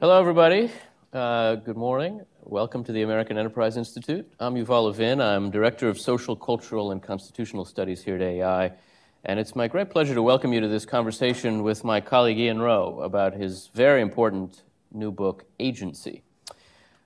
Hello, everybody. Uh, good morning. Welcome to the American Enterprise Institute. I'm Yuval Levin. I'm Director of Social, Cultural, and Constitutional Studies here at AEI. And it's my great pleasure to welcome you to this conversation with my colleague Ian Rowe about his very important new book, Agency.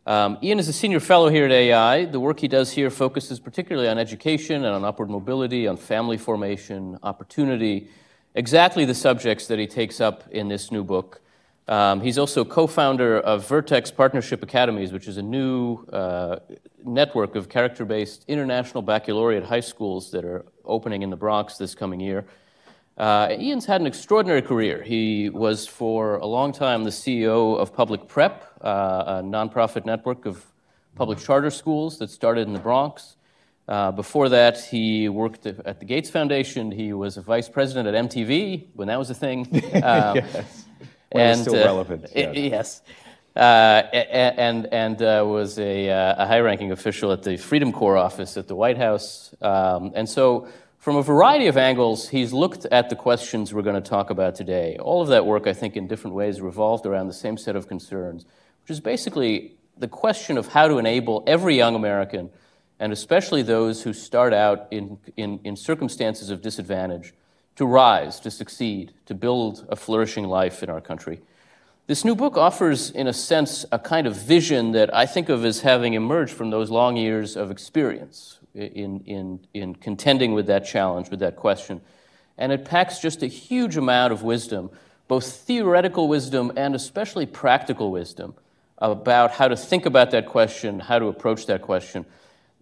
Um, Ian is a senior fellow here at AEI. The work he does here focuses particularly on education and on upward mobility, on family formation, opportunity, exactly the subjects that he takes up in this new book. Um, he's also co founder of Vertex Partnership Academies, which is a new uh, network of character based international baccalaureate high schools that are opening in the Bronx this coming year. Uh, Ian's had an extraordinary career. He was for a long time the CEO of Public Prep, uh, a nonprofit network of public charter schools that started in the Bronx. Uh, before that, he worked at the Gates Foundation. He was a vice president at MTV when that was a thing. Um, yes and still uh, relevant. Yeah. yes. Uh, and and uh, was a, uh, a high-ranking official at the Freedom Corps office at the White House. Um, and so, from a variety of angles, he's looked at the questions we're going to talk about today. All of that work, I think, in different ways, revolved around the same set of concerns, which is basically the question of how to enable every young American, and especially those who start out in, in, in circumstances of disadvantage, to rise, to succeed, to build a flourishing life in our country. This new book offers, in a sense, a kind of vision that I think of as having emerged from those long years of experience in, in, in contending with that challenge, with that question. And it packs just a huge amount of wisdom, both theoretical wisdom and especially practical wisdom, about how to think about that question, how to approach that question.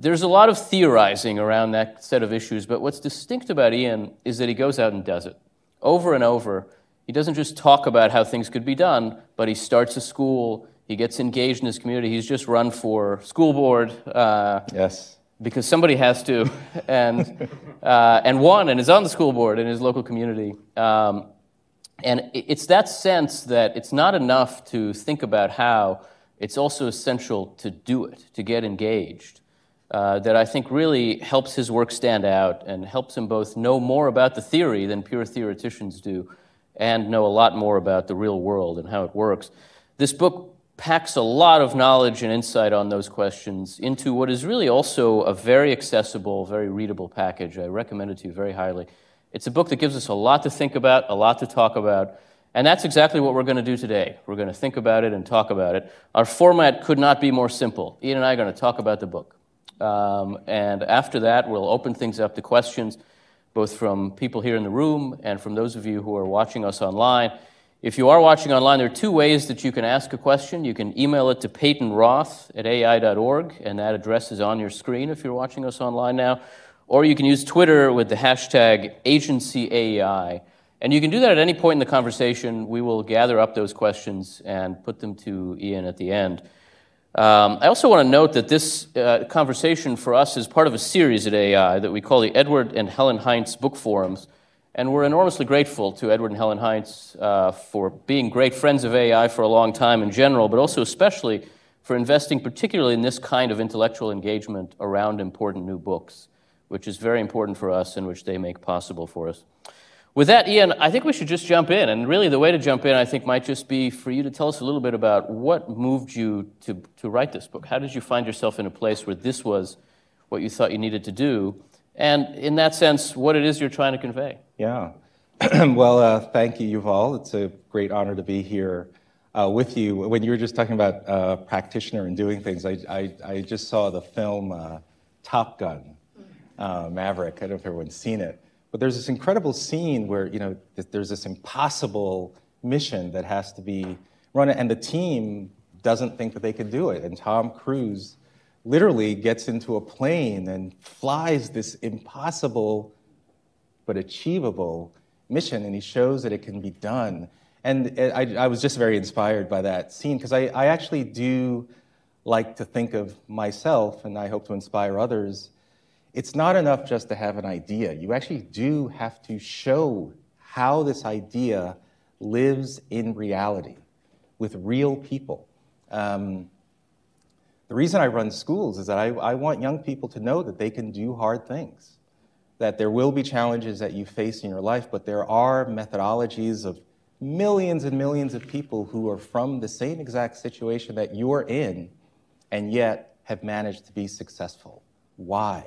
There's a lot of theorizing around that set of issues, but what's distinct about Ian is that he goes out and does it over and over. He doesn't just talk about how things could be done, but he starts a school, he gets engaged in his community. He's just run for school board. Uh, yes. Because somebody has to, and, uh, and won, and is on the school board in his local community. Um, and it's that sense that it's not enough to think about how, it's also essential to do it, to get engaged uh, that I think really helps his work stand out and helps him both know more about the theory than pure theoreticians do and know a lot more about the real world and how it works. This book packs a lot of knowledge and insight on those questions into what is really also a very accessible, very readable package. I recommend it to you very highly. It's a book that gives us a lot to think about, a lot to talk about. And that's exactly what we're going to do today. We're going to think about it and talk about it. Our format could not be more simple. Ian and I are going to talk about the book. Um, and after that, we'll open things up to questions, both from people here in the room and from those of you who are watching us online. If you are watching online, there are two ways that you can ask a question. You can email it to Peyton Roth at AEI.org, and that address is on your screen if you're watching us online now. Or you can use Twitter with the hashtag AgencyAEI. And you can do that at any point in the conversation. We will gather up those questions and put them to Ian at the end. Um, I also want to note that this uh, conversation for us is part of a series at AEI that we call the Edward and Helen Heinz Book Forums. And we're enormously grateful to Edward and Helen Heinz uh, for being great friends of AEI for a long time in general, but also especially for investing particularly in this kind of intellectual engagement around important new books, which is very important for us and which they make possible for us. With that, Ian, I think we should just jump in. And really, the way to jump in, I think, might just be for you to tell us a little bit about what moved you to, to write this book. How did you find yourself in a place where this was what you thought you needed to do? And in that sense, what it is you're trying to convey. Yeah. well, uh, thank you, Yuval. It's a great honor to be here uh, with you. When you were just talking about uh, practitioner and doing things, I, I, I just saw the film uh, Top Gun, uh, Maverick. I don't know if everyone's seen it. But there's this incredible scene where you know there's this impossible mission that has to be run, and the team doesn't think that they could do it. And Tom Cruise literally gets into a plane and flies this impossible but achievable mission, and he shows that it can be done. And I, I was just very inspired by that scene because I, I actually do like to think of myself, and I hope to inspire others it's not enough just to have an idea. You actually do have to show how this idea lives in reality with real people. Um, the reason I run schools is that I, I want young people to know that they can do hard things, that there will be challenges that you face in your life, but there are methodologies of millions and millions of people who are from the same exact situation that you're in and yet have managed to be successful. Why?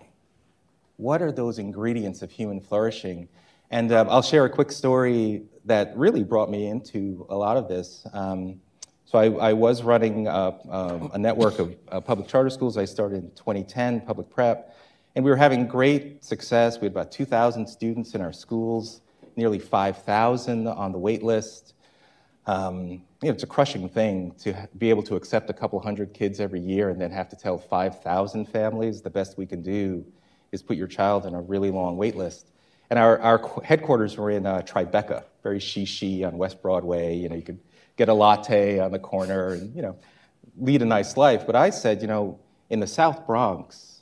What are those ingredients of human flourishing? And uh, I'll share a quick story that really brought me into a lot of this. Um, so I, I, was running uh, um, a network of uh, public charter schools. I started in 2010, public prep, and we were having great success. We had about 2,000 students in our schools, nearly 5,000 on the wait list. Um, you know, it's a crushing thing to be able to accept a couple hundred kids every year and then have to tell 5,000 families the best we can do is put your child on a really long wait list. And our, our headquarters were in uh, Tribeca, very she on West Broadway. You know, you could get a latte on the corner and, you know, lead a nice life. But I said, you know, in the South Bronx,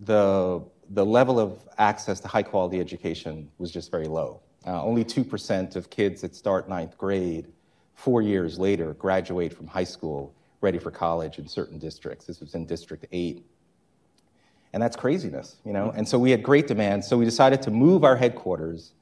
the, the level of access to high quality education was just very low. Uh, only 2% of kids that start ninth grade four years later graduate from high school ready for college in certain districts. This was in District 8. And that's craziness, you know? And so we had great demand, so we decided to move our headquarters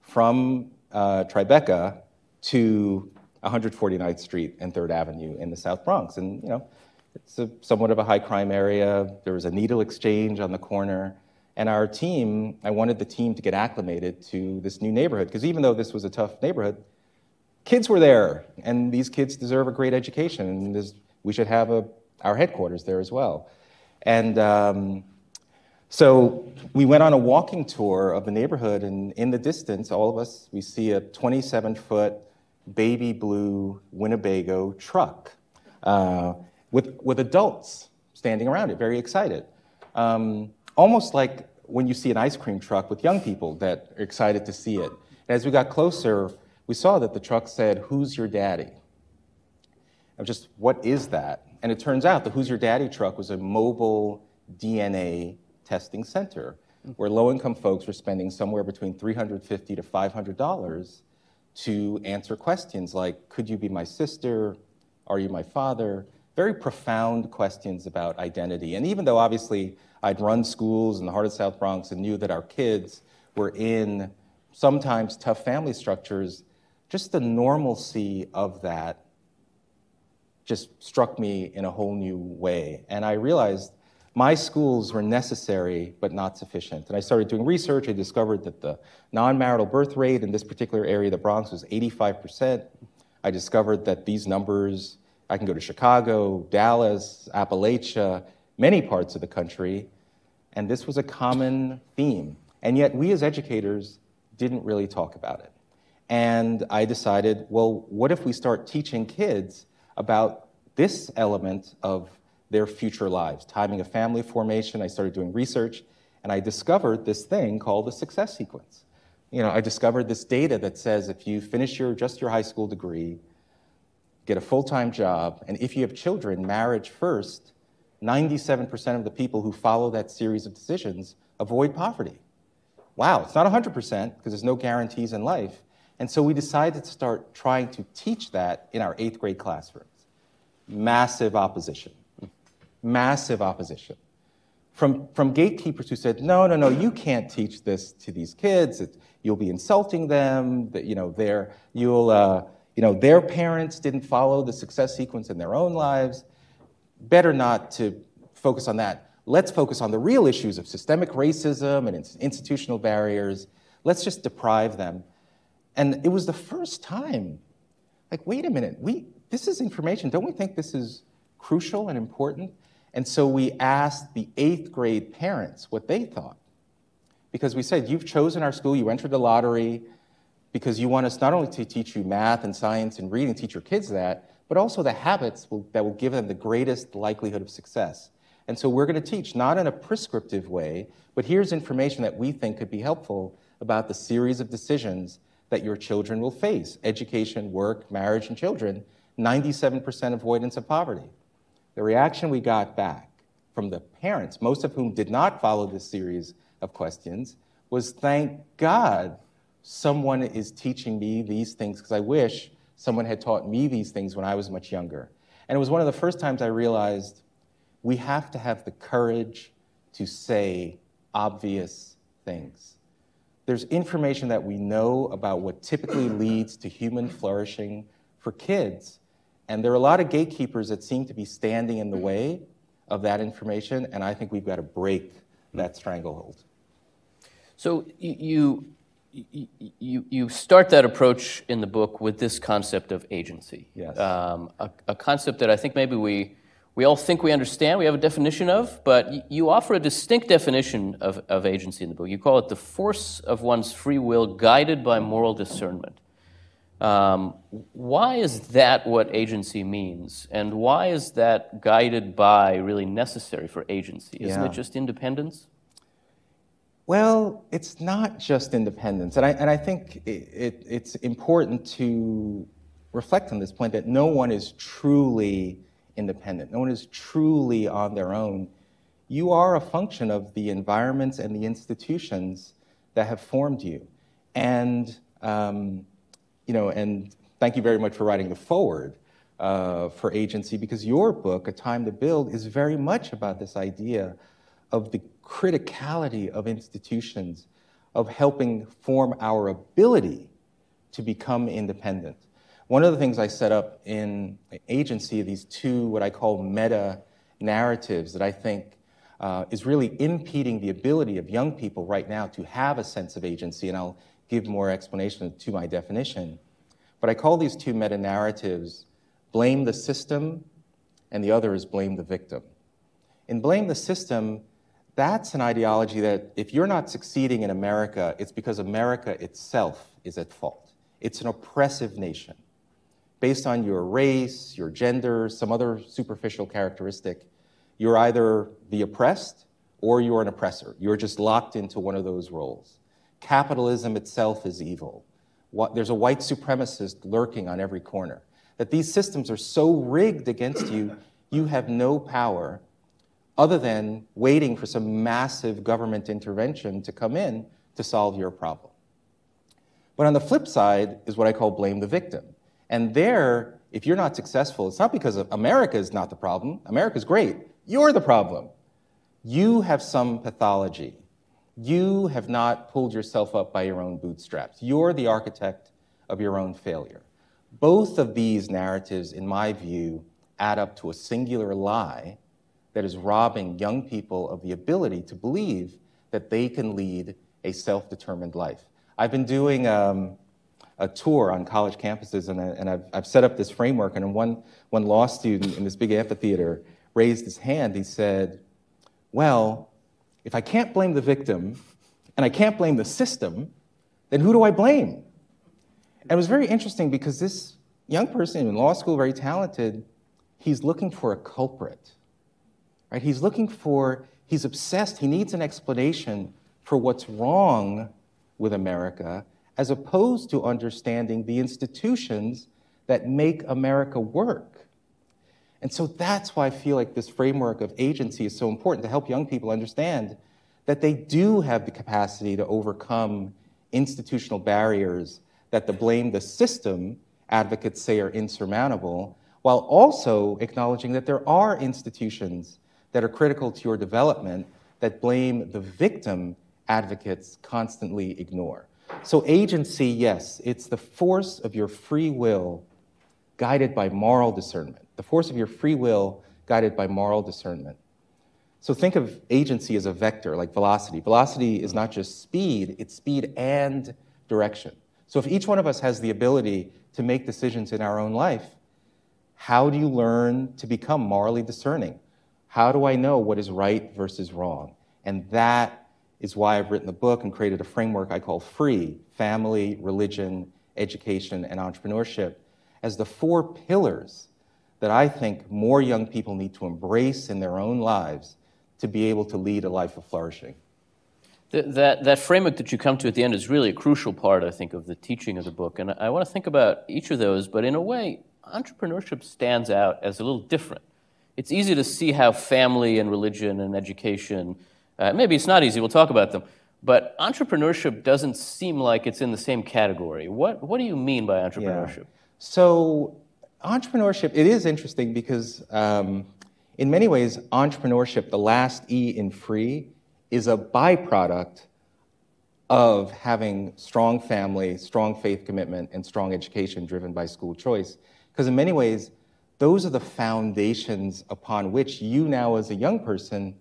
from uh, Tribeca to 149th Street and 3rd Avenue in the South Bronx. And, you know, it's a, somewhat of a high crime area. There was a needle exchange on the corner. And our team, I wanted the team to get acclimated to this new neighborhood, because even though this was a tough neighborhood, kids were there, and these kids deserve a great education, and we should have a, our headquarters there as well. And um, so we went on a walking tour of the neighborhood, and in the distance, all of us, we see a 27 foot baby blue Winnebago truck uh, with, with adults standing around it, very excited. Um, almost like when you see an ice cream truck with young people that are excited to see it. And As we got closer, we saw that the truck said, Who's your daddy? And just, what is that? And it turns out the Who's Your Daddy truck was a mobile DNA testing center where low income folks were spending somewhere between $350 to $500 to answer questions like, Could you be my sister? Are you my father? Very profound questions about identity. And even though obviously I'd run schools in the heart of South Bronx and knew that our kids were in sometimes tough family structures, just the normalcy of that just struck me in a whole new way. And I realized my schools were necessary but not sufficient. And I started doing research. I discovered that the non marital birth rate in this particular area, the Bronx, was 85%. I discovered that these numbers, I can go to Chicago, Dallas, Appalachia, many parts of the country, and this was a common theme. And yet, we as educators didn't really talk about it. And I decided, well, what if we start teaching kids about this element of their future lives, timing of family formation? I started doing research, and I discovered this thing called the success sequence. You know, I discovered this data that says if you finish your, just your high school degree, get a full time job, and if you have children, marriage first, 97% of the people who follow that series of decisions avoid poverty. Wow, it's not 100% because there's no guarantees in life. And so we decided to start trying to teach that in our eighth grade classrooms. Massive opposition. Massive opposition. From, from gatekeepers who said, no, no, no, you can't teach this to these kids. It, you'll be insulting them. That, you know, you'll, uh, you know, their parents didn't follow the success sequence in their own lives better not to focus on that. Let's focus on the real issues of systemic racism and institutional barriers. Let's just deprive them. And it was the first time, like, wait a minute, we, this is information. Don't we think this is crucial and important? And so we asked the eighth grade parents what they thought. Because we said, you've chosen our school, you entered the lottery because you want us not only to teach you math and science and reading, teach your kids that, but also the habits will, that will give them the greatest likelihood of success. And so we're going to teach not in a prescriptive way, but here's information that we think could be helpful about the series of decisions that your children will face education, work, marriage, and children 97% avoidance of poverty. The reaction we got back from the parents, most of whom did not follow this series of questions, was thank God someone is teaching me these things because I wish someone had taught me these things when I was much younger. And it was one of the first times I realized we have to have the courage to say obvious things. there's information that we know about what typically leads to human flourishing for kids. And there are a lot of gatekeepers that seem to be standing in the way of that information, and I think we've got to break that stranglehold. So you, you, you, you start that approach in the book with this concept of agency. Yes. Um, a, a concept that I think maybe we, we all think we understand, we have a definition of, but you offer a distinct definition of, of agency in the book. You call it the force of one's free will guided by moral discernment. Um, why is that what agency means? And why is that guided by really necessary for agency? Isn't Yeah. it just independence? Well, it's not just independence. And I, and I think it, it, it's important to reflect on this point that no one is truly independent, no one is truly on their own. You are a function of the environments and the institutions that have formed you. And, um, you know, and thank you very much for writing the foreword uh, for agency because your book, A Time to Build, is very much about this idea of the criticality of institutions, of helping form our ability to become independent. One of the things I set up in agency, these two, what I call meta narratives, that I think uh, is really impeding the ability of young people right now to have a sense of agency, and I'll give more explanation to my definition. But I call these two meta narratives blame the system, and the other is blame the victim. In blame the system, that's an ideology that if you're not succeeding in America, it's because America itself is at fault. It's an oppressive nation. Based on your race, your gender, some other superficial characteristic, you're either the oppressed or you're an oppressor. You're just locked into one of those roles. Capitalism itself is evil. What, there's a white supremacist lurking on every corner. That these systems are so rigged against you, you have no power other than waiting for some massive government intervention to come in to solve your problem. But on the flip side is what I call blame the victim. And there, if you're not successful, it's not because of America is not the problem. America's great. You're the problem. You have some pathology. You have not pulled yourself up by your own bootstraps. You're the architect of your own failure. Both of these narratives, in my view, add up to a singular lie that is robbing young people of the ability to believe that they can lead a self determined life. I've been doing um, a tour on college campuses, and, I, I've set up this framework. And one, one law student in this big amphitheater raised his hand. He said, Well, if I can't blame the victim and I can't blame the system, then who do I blame? And it was very interesting because this young person in law school, very talented, he's looking for a culprit. Right? He's looking for, he's obsessed, he needs an explanation for what's wrong with America, as opposed to understanding the institutions that make America work. And so that's why I feel like this framework of agency is so important to help young people understand that they do have the capacity to overcome institutional barriers that the blame the system advocates say are insurmountable, while also acknowledging that there are institutions that are critical to your development that blame the victim advocates constantly ignore. So, agency, yes, it's the force of your free will guided by moral discernment. The force of your free will guided by moral discernment. So, think of agency as a vector, like velocity. Velocity is not just speed, it's speed and direction. So, if each one of us has the ability to make decisions in our own life, how do you learn to become morally discerning? How do I know what is right versus wrong? And that is why I've written the book and created a framework I call FREE family, religion, education, and entrepreneurship as the four pillars that I think more young people need to embrace in their own lives to be able to lead a life of flourishing. Th- That, that framework that you come to at the end is really a crucial part, I think, of the teaching of the book. And I want to think about each of those, but in a way, entrepreneurship stands out as a little different. It's easy to see how family and religion and education, uh, maybe it's not easy, we'll talk about them, but entrepreneurship doesn't seem like it's in the same category. What, what do you mean by entrepreneurship? So, entrepreneurship, it is interesting because um, in many ways, entrepreneurship, the last E in free, is a byproduct of having strong family, strong faith commitment, and strong education driven by school choice. Because in many ways, those are the foundations upon which you now, as a young person,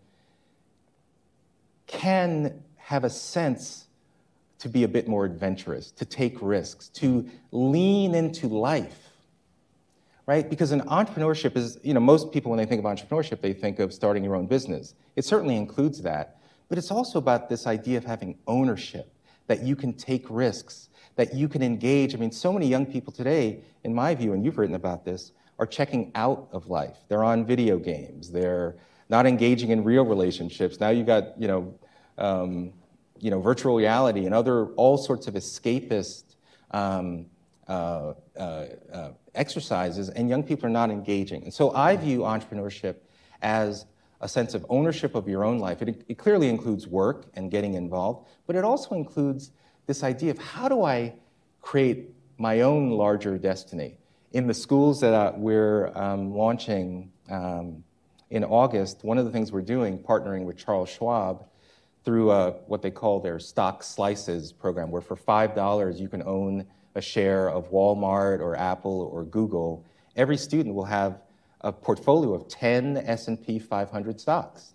can have a sense to be a bit more adventurous, to take risks, to lean into life. Right? Because an entrepreneurship is, you know, most people, when they think of entrepreneurship, they think of starting your own business. It certainly includes that. But it's also about this idea of having ownership, that you can take risks, that you can engage. I mean, so many young people today, in my view, and you've written about this, are checking out of life. They're on video games. They're not engaging in real relationships. Now you've got, you know, um, you know, virtual reality and other all sorts of escapist um, uh, uh, uh, exercises, and young people are not engaging. And so I view entrepreneurship as a sense of ownership of your own life. It, it clearly includes work and getting involved, but it also includes this idea of how do I create my own larger destiny? In the schools that uh, we're um, launching um, in August, one of the things we're doing, partnering with Charles Schwab, through a, what they call their stock slices program, where for $5 you can own a share of Walmart or Apple or Google. Every student will have a portfolio of 10 S&P 500 stocks.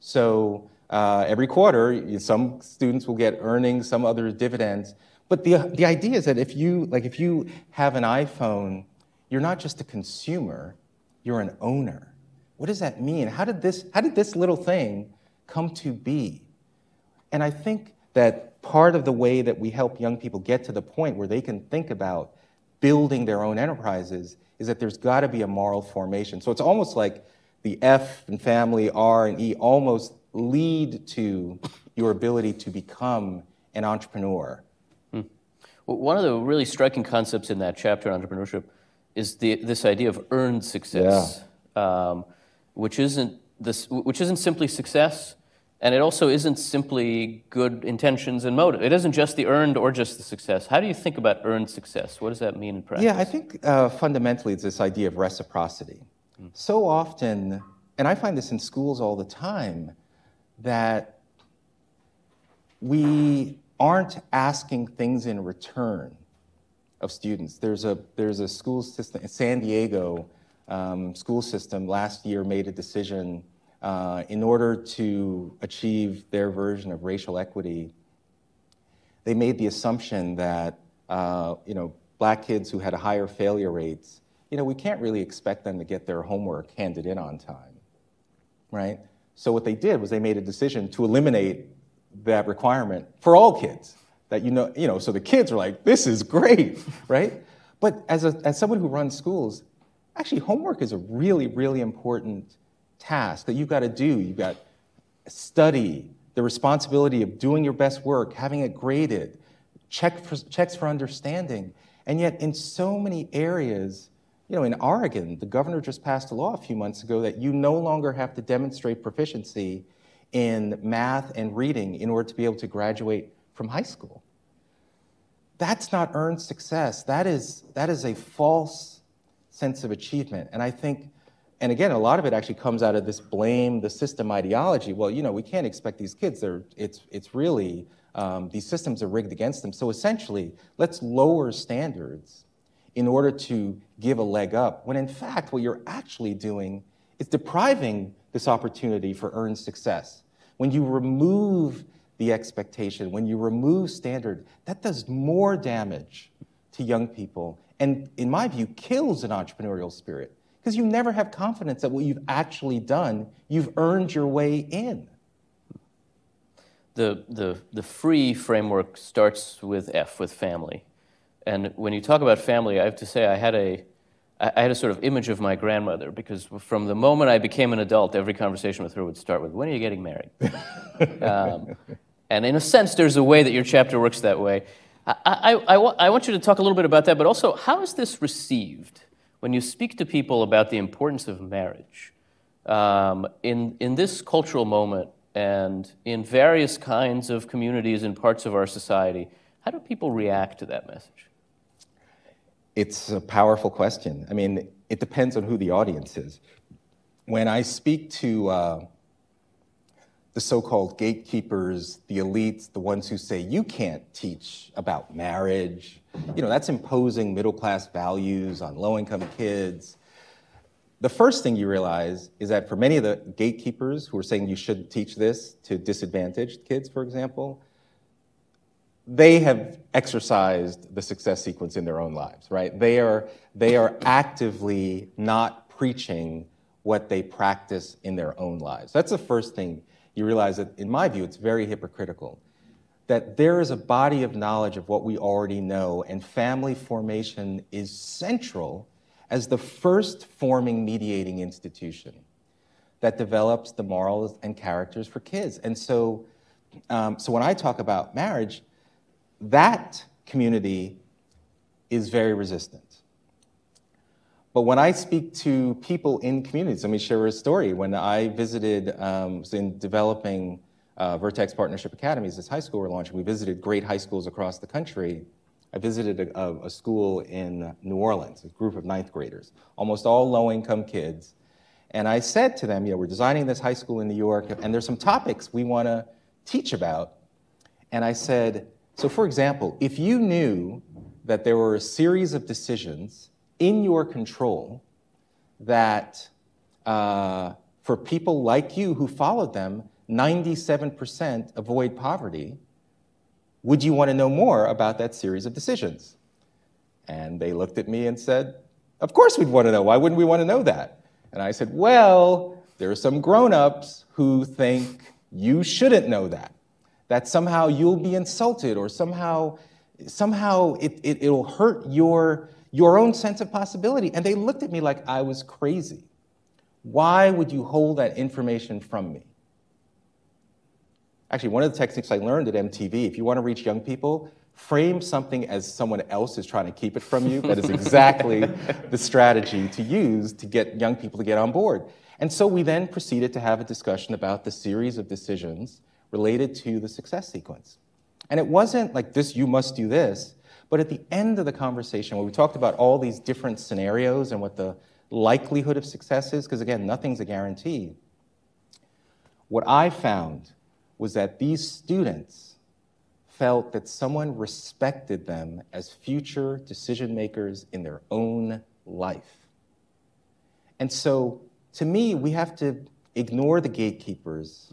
So uh, every quarter, some students will get earnings, some other dividends. But the, the idea is that if you, like if you have an iPhone, you're not just a consumer, you're an owner. What does that mean? How did this, how did this little thing come to be? And I think that part of the way that we help young people get to the point where they can think about building their own enterprises is that there's got to be a moral formation. So it's almost like the F and family, R and E almost lead to your ability to become an entrepreneur. Hmm. Well, one of the really striking concepts in that chapter on entrepreneurship is the, this idea of earned success, yeah. um, which isn't this, which isn't simply success, and it also isn't simply good intentions and motive. It isn't just the earned or just the success. How do you think about earned success? What does that mean in practice? Yeah, I think uh, fundamentally it's this idea of reciprocity. Mm. So often, and I find this in schools all the time, that we aren't asking things in return of students. There's a, there's a school system, San Diego um, school system last year made a decision uh, in order to achieve their version of racial equity, they made the assumption that uh, you know black kids who had higher failure rates, you know, we can't really expect them to get their homework handed in on time, right? So what they did was they made a decision to eliminate that requirement for all kids. That you know, you know, so the kids are like, this is great, right? But as, a, as someone who runs schools, actually homework is a really, really important task that you've got to do. You've got study, the responsibility of doing your best work, having it graded, check for, checks for understanding. And yet, in so many areas, you know, in Oregon, the governor just passed a law a few months ago that you no longer have to demonstrate proficiency in math and reading in order to be able to graduate from high school. That's not earned success. That is, that is a false sense of achievement. And I think and again, a lot of it actually comes out of this blame the system ideology. Well, you know, we can't expect these kids. They're, it's, it's really, um, these systems are rigged against them. So essentially, let's lower standards in order to give a leg up, when in fact, what you're actually doing is depriving this opportunity for earned success. When you remove the expectation, when you remove standard, that does more damage to young people and, in my view, kills an entrepreneurial spirit because you never have confidence that what you've actually done, you've earned your way in. The, the, the free framework starts with F, with family. And when you talk about family, I have to say I had a, I had a sort of image of my grandmother because from the moment I became an adult, every conversation with her would start with, When are you getting married? um, and in a sense, there's a way that your chapter works that way. I, I, I, I want you to talk a little bit about that, but also, how is this received? When you speak to people about the importance of marriage, um, in, in this cultural moment and in various kinds of communities and parts of our society, how do people react to that message? It's a powerful question. I mean, it depends on who the audience is. When I speak to, uh, the so called gatekeepers, the elites, the ones who say you can't teach about marriage. You know, that's imposing middle class values on low income kids. The first thing you realize is that for many of the gatekeepers who are saying you shouldn't teach this to disadvantaged kids, for example, they have exercised the success sequence in their own lives, right? They are, they are actively not preaching what they practice in their own lives. That's the first thing you realize that, in my view, it's very hypocritical. That there is a body of knowledge of what we already know, and family formation is central as the first forming mediating institution that develops the morals and characters for kids. And so, um, so when I talk about marriage, that community is very resistant. But when I speak to people in communities, let me share a story. When I visited, um, was in developing uh, Vertex Partnership Academies, this high school we're launching, we visited great high schools across the country. I visited a, a school in New Orleans, a group of ninth graders, almost all low income kids. And I said to them, you know, we're designing this high school in New York, and there's some topics we want to teach about. And I said, so for example, if you knew that there were a series of decisions in your control that uh, for people like you who followed them, 97% avoid poverty. Would you want to know more about that series of decisions? And they looked at me and said, Of course we'd want to know. Why wouldn't we want to know that? And I said, Well, there are some grown ups who think you shouldn't know that, that somehow you'll be insulted or somehow, somehow it, it, it'll hurt your your own sense of possibility. And they looked at me like I was crazy. Why would you hold that information from me? Actually, one of the techniques I learned at MTV, if you want to reach young people, frame something as someone else is trying to keep it from you. That is exactly the strategy to use to get young people to get on board. And so we then proceeded to have a discussion about the series of decisions related to the success sequence. And it wasn't like this, you must do this. But at the end of the conversation, where we talked about all these different scenarios and what the likelihood of success is, because again, nothing's a guarantee, what I found was that these students felt that someone respected them as future decision makers in their own life. And so, to me, we have to ignore the gatekeepers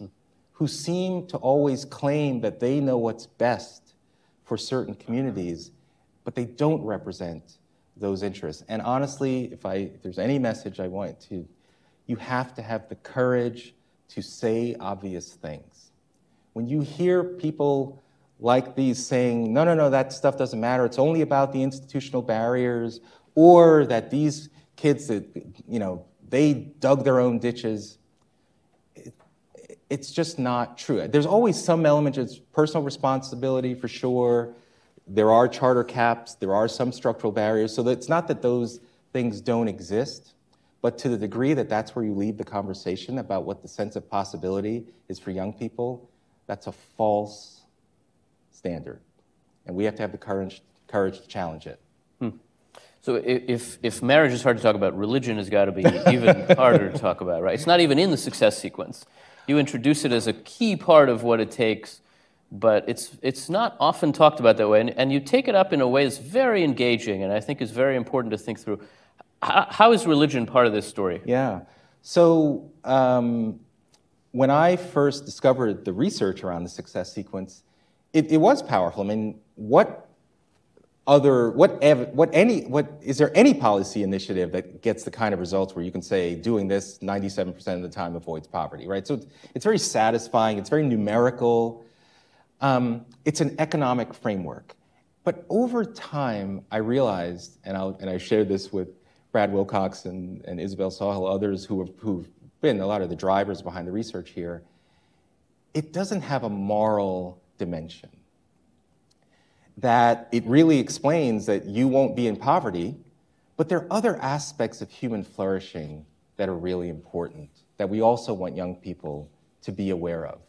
who seem to always claim that they know what's best for certain communities but they don't represent those interests. And honestly, if, I, if there's any message I want to, you have to have the courage to say obvious things. When you hear people like these saying, no, no, no, that stuff doesn't matter, it's only about the institutional barriers, or that these kids that, you know, they dug their own ditches, it's just not true. There's always some element of personal responsibility for sure, there are charter caps, there are some structural barriers, so it's not that those things don't exist, but to the degree that that's where you leave the conversation about what the sense of possibility is for young people, that's a false standard. And we have to have the courage, courage to challenge it. Hmm. So if, if marriage is hard to talk about, religion has got to be even harder to talk about, right? It's not even in the success sequence. You introduce it as a key part of what it takes but it's, it's not often talked about that way. And, and you take it up in a way that's very engaging and I think is very important to think through. how, how is religion part of this story? Yeah. So um, when I first discovered the research around the success sequence, it, it was powerful. I mean, what other what what any what is there any policy initiative that gets the kind of results where you can say doing this 97% of the time avoids poverty right so it's, it's very satisfying it's very numerical um, it's an economic framework. But over time, I realized, and, i and I shared this with Brad Wilcox and, and Isabel Sawhill, others who have, who've been a lot of the drivers behind the research here, it doesn't have a moral dimension. That it really explains that you won't be in poverty, but there are other aspects of human flourishing that are really important that we also want young people to be aware of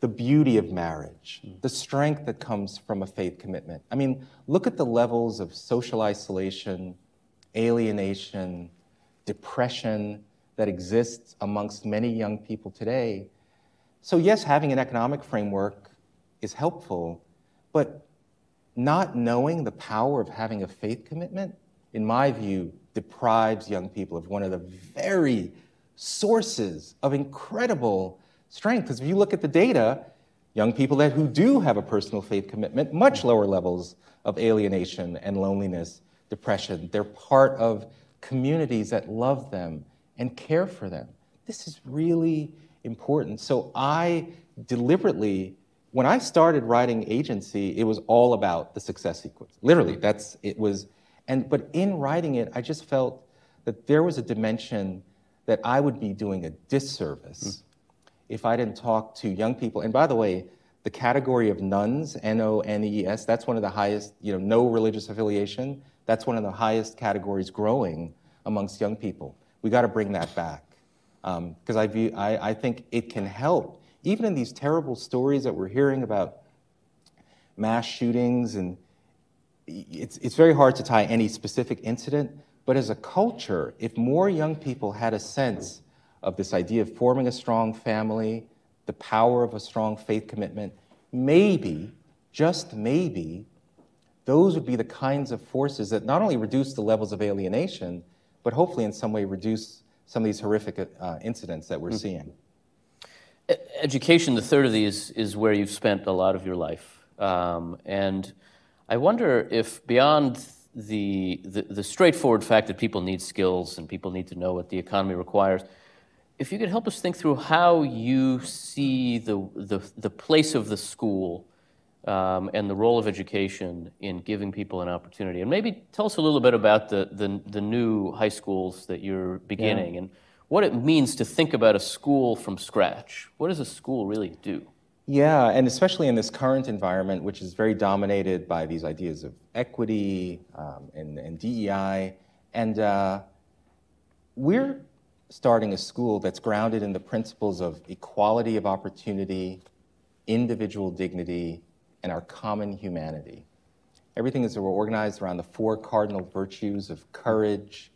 the beauty of marriage, the strength that comes from a faith commitment. I mean, look at the levels of social isolation, alienation, depression that exists amongst many young people today. So, yes, having an economic framework is helpful, but not knowing the power of having a faith commitment, in my view, deprives young people of one of the very sources of incredible strength. Because if you look at the data, young people that who do have a personal faith commitment, much lower levels of alienation and loneliness, depression. They're part of communities that love them and care for them. This is really important. So I deliberately, when I started writing agency, it was all about the success sequence. Literally, that's it was, and but in writing it, I just felt that there was a dimension that I would be doing a disservice mm. If I didn't talk to young people. And by the way, the category of nones, N-O-N-E-S, that's one of the highest, you know, no religious affiliation. That's one of the highest categories growing amongst young people. We got to bring that back because um, I, I, I think it can help. Even in these terrible stories that we're hearing about mass shootings, and it's, it's very hard to tie any specific incident, but as a culture, if more young people had a sense of this idea of forming a strong family, the power of a strong faith commitment, maybe, just maybe, those would be the kinds of forces that not only reduce the levels of alienation, but hopefully in some way reduce some of these horrific uh, incidents that we're mm-hmm. seeing. Education, the third of these, is where you've spent a lot of your life. Um, and I wonder if beyond the, the, the, straightforward fact that people need skills and people need to know what the economy requires, if you could help us think through how you see the, the, the place of the school um, and the role of education in giving people an opportunity. And maybe tell us a little bit about the, the, the new high schools that you're beginning yeah. and what it means to think about a school from scratch. What does a school really do? Yeah, and especially in this current environment, which is very dominated by these ideas of equity um, and, and, DEI. And uh, we're starting a school that's grounded in the principles of equality of opportunity, individual dignity, and our common humanity. Everything is organized around the four cardinal virtues of courage,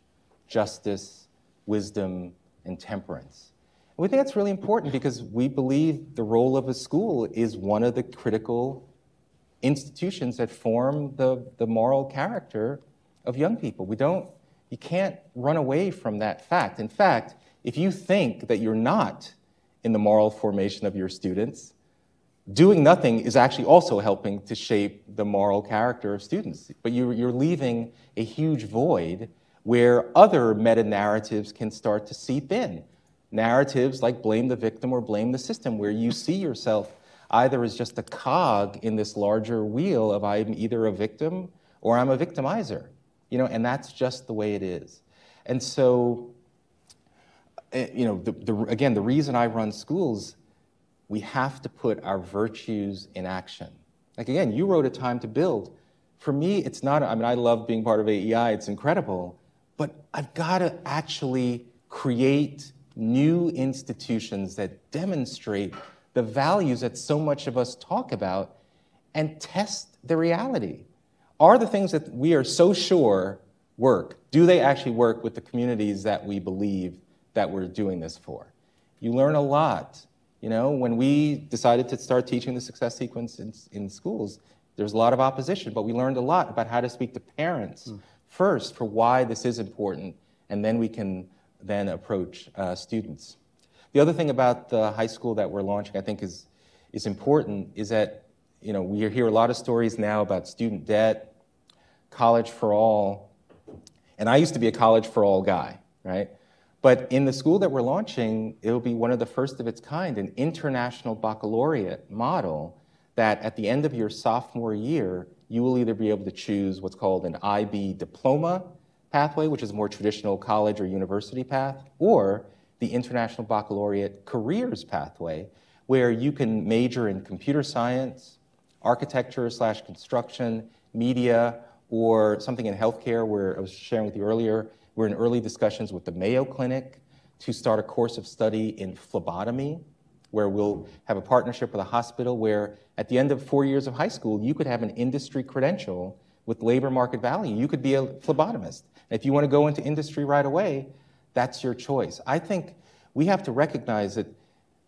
justice, wisdom, and temperance. And we think that's really important because we believe the role of a school is one of the critical institutions that form the, the moral character of young people. We don't, you can't run away from that fact. In fact, if you think that you're not in the moral formation of your students, doing nothing is actually also helping to shape the moral character of students. But you're, you're leaving a huge void where other meta narratives can start to seep in. Narratives like blame the victim or blame the system, where you see yourself either as just a cog in this larger wheel of I'm either a victim or I'm a victimizer. You know, and that's just the way it is. And so, eh, you know, the, the, again, the reason I run schools we have to put our virtues in action. Like again, you wrote a time to build. For me, it's not, I mean, I love being part of AEI, it's incredible, but I've got to actually create new institutions that demonstrate the values that so much of us talk about and test the reality. Are the things that we are so sure work, do they actually work with the communities that we believe that we're doing this for? You learn a lot you know, when we decided to start teaching the success sequence in, in schools, there's a lot of opposition, but we learned a lot about how to speak to parents mm. first for why this is important, and then we can then approach uh, students. The other thing about the high school that we're launching, I think, is, is important is that you know, we hear a lot of stories now about student debt, college for all, and I used to be a college for all guy, right? But in the school that we're launching, it will be one of the first of its kind, an international baccalaureate model that at the end of your sophomore year, you will either be able to choose what's called an IB diploma pathway, which is a more traditional college or university path, or the International Baccalaureate Careers pathway, where you can major in computer science, architecture slash construction, media, or something in healthcare, where I was sharing with you earlier, we're in early discussions with the Mayo Clinic to start a course of study in phlebotomy, where we'll have a partnership with a hospital where at the end of four years of high school, you could have an industry credential with labor market value. You could be a phlebotomist. And if you want to go into industry right away, that's your choice. I think we have to recognize that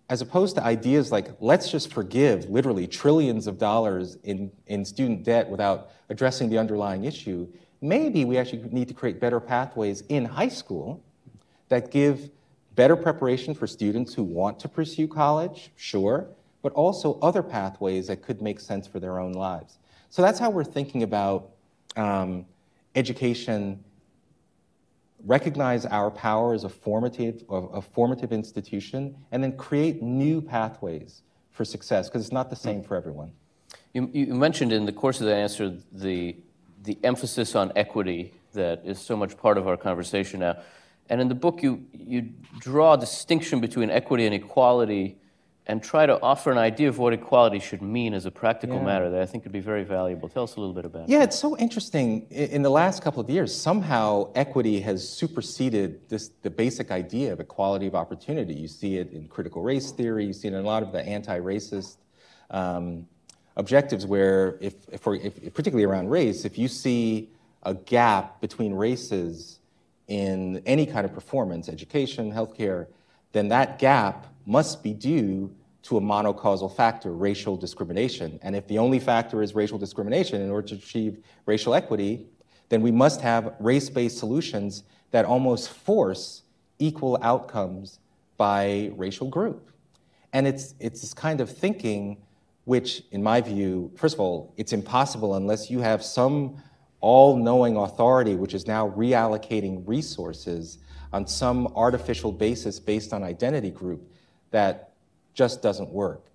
as opposed to ideas like let's just forgive literally trillions of dollars in, in student debt without addressing the underlying issue, maybe we actually need to create better pathways in high school that give better preparation for students who want to pursue college, sure, but also other pathways that could make sense for their own lives. So that's how we're thinking about um, education. Recognize our power as a formative, a formative institution, and then create new pathways for success, because it's not the same for everyone. You, you mentioned in the course of that answer the the emphasis on equity that is so much part of our conversation now. And in the book, you, you draw a distinction between equity and equality and try to offer an idea of what equality should mean as a practical yeah. matter that I think could be very valuable. Tell us a little bit about yeah, it. Yeah, it's so interesting. In the last couple of years, somehow equity has superseded this, the basic idea of equality of opportunity. You see it in critical race theory, you see it in a lot of the anti racist um, objectives where, if, if, if, particularly around race, if you see a gap between races in any kind of performance, education, healthcare, then that gap must be due to a monocausal factor, racial discrimination. And if the only factor is racial discrimination in order to achieve racial equity, then we must have race based solutions that almost force equal outcomes by racial group. And it's, it's this kind of thinking which, in my view, first of all, it's impossible unless you have some all knowing authority which is now reallocating resources on some artificial basis based on identity group that just doesn't work.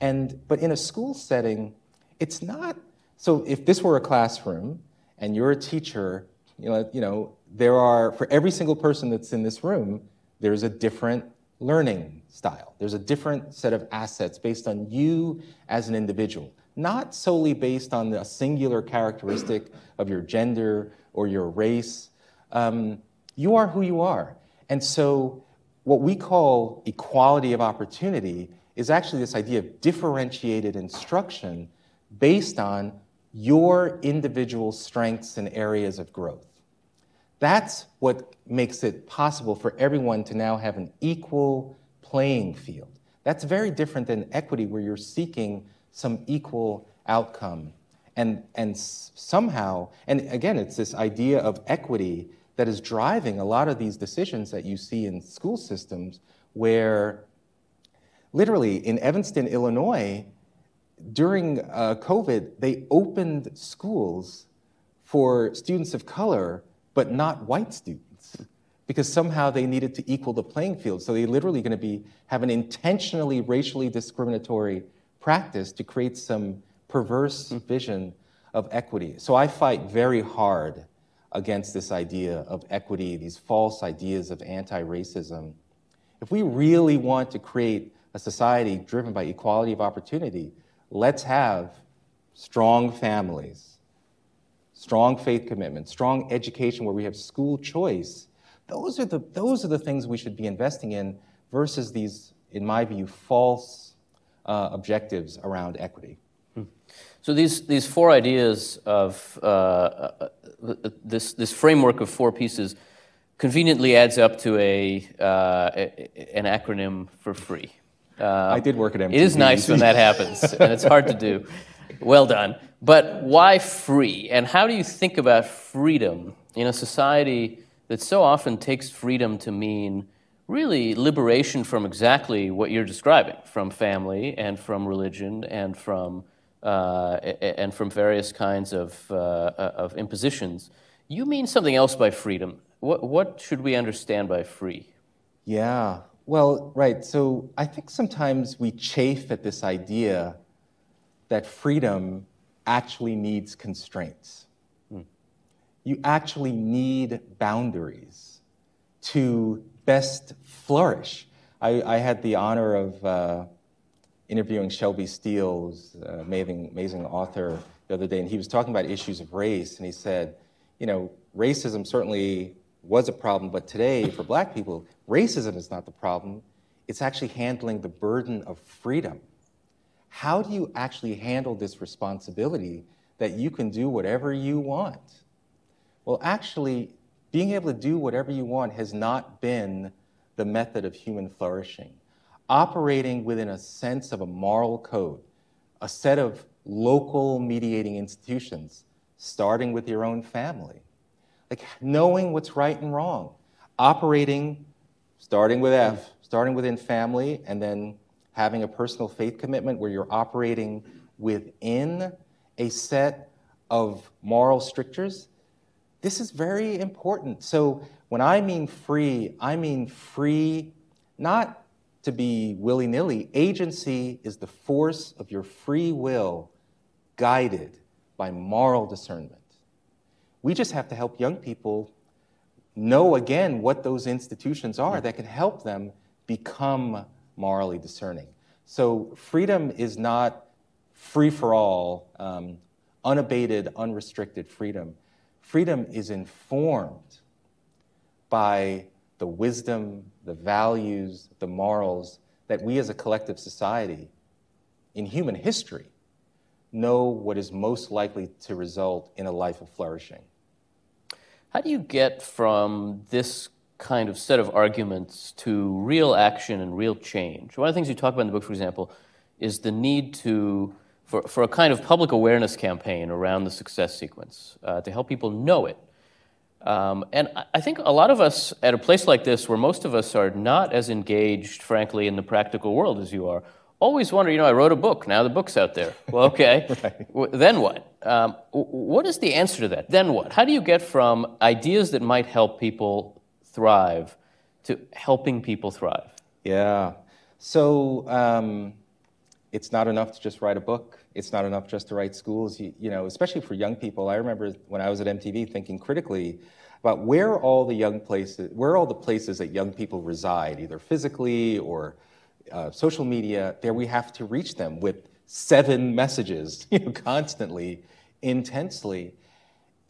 And, but in a school setting, it's not, so if this were a classroom and you're a teacher, you know, you know, there are, for every single person that's in this room, there's a different learning style. There's a different set of assets based on you as an individual, not solely based on a singular characteristic of your gender or your race. Um, you are who you are. And so, what we call equality of opportunity is actually this idea of differentiated instruction based on your individual strengths and areas of growth. That's what makes it possible for everyone to now have an equal playing field. That's very different than equity, where you're seeking some equal outcome. And, and somehow, and again, it's this idea of equity that is driving a lot of these decisions that you see in school systems, where literally in Evanston, Illinois, during uh, COVID, they opened schools for students of color but not white students because somehow they needed to equal the playing field. So they're literally going to be have an intentionally racially discriminatory practice to create some perverse hmm. vision of equity. So I fight very hard against this idea of equity, these false ideas of anti-racism. If we really want to create a society driven by equality of opportunity, let's have strong families strong faith commitment, strong education where we have school choice. Those are the, those are the things we should be investing in versus these, in my view, false uh, objectives around equity. So these, these four ideas of uh, uh, this, this framework of four pieces conveniently adds up to a, uh, an acronym for free. I did work at MTV. It is nice when that happens, and it's hard to do. Well done. But why free? And how do you think about freedom in a society that so often takes freedom to mean really liberation from exactly what you're describing from family and from religion and from, uh, and from various kinds of, uh, of impositions? You mean something else by freedom. What, what should we understand by free? Yeah, well, right. So I think sometimes we chafe at this idea that freedom actually needs constraints. Hmm. You actually need boundaries to best flourish. I, I had the honor of uh, interviewing Shelby Steele, who's an uh, amazing, amazing author, the other day, and he was talking about issues of race, and he said, you know, racism certainly was a problem, but today, for black people, racism is not the problem. It's actually handling the burden of freedom how do you actually handle this responsibility that you can do whatever you want? Well, actually, being able to do whatever you want has not been the method of human flourishing. Operating within a sense of a moral code, a set of local mediating institutions, starting with your own family. Like knowing what's right and wrong, operating, starting with F, starting within family, and then having a personal faith commitment where you're operating within a set of moral strictures. This is very important. So when I mean free, I mean free not to be willy nilly. Agency is the force of your free will guided by moral discernment. We just have to help young people know again what those institutions are that can help them become morally discerning. So, freedom is not free for all, um, unabated, unrestricted freedom. Freedom is informed by the wisdom, the values, the morals that we as a collective society in human history know what is most likely to result in a life of flourishing. How do you get from this kind of set of arguments to real action and real change? One of the things you talk about in the book, for example, is the need to for, for a kind of public awareness campaign around the success sequence uh, to help people know it. Um, and I think a lot of us at a place like this, where most of us are not as engaged, frankly, in the practical world as you are, always wonder, you know, I wrote a book, now the book's out there. Well, okay, right. then what? Um, what is the answer to that? Then what? How do you get from ideas that might help people thrive to helping people thrive? Yeah. So, um, it's not enough to just write a book. It's not enough just to write schools. You, you, know, especially for young people. I remember when I was at MTV thinking critically about where all the young places, where all the places that young people reside, either physically or uh, social media. There we have to reach them with seven messages, you know, constantly, intensely,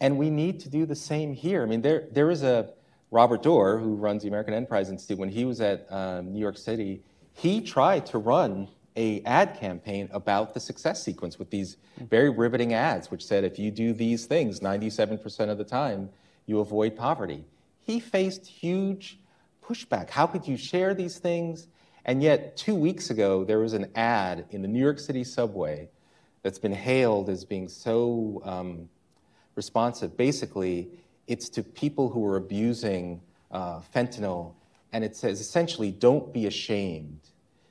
and we need to do the same here. I mean, there there is a Robert Doar who runs the American Enterprise Institute. When he was at um, New York City, he tried to run a ad campaign about the success sequence with these very riveting ads, which said if you do these things 97% of the time, you avoid poverty. He faced huge pushback. How could you share these things? And yet, two weeks ago, there was an ad in the New York City subway that's been hailed as being so um, responsive. Basically, it's to people who are abusing uh, fentanyl, and it says essentially, don't be ashamed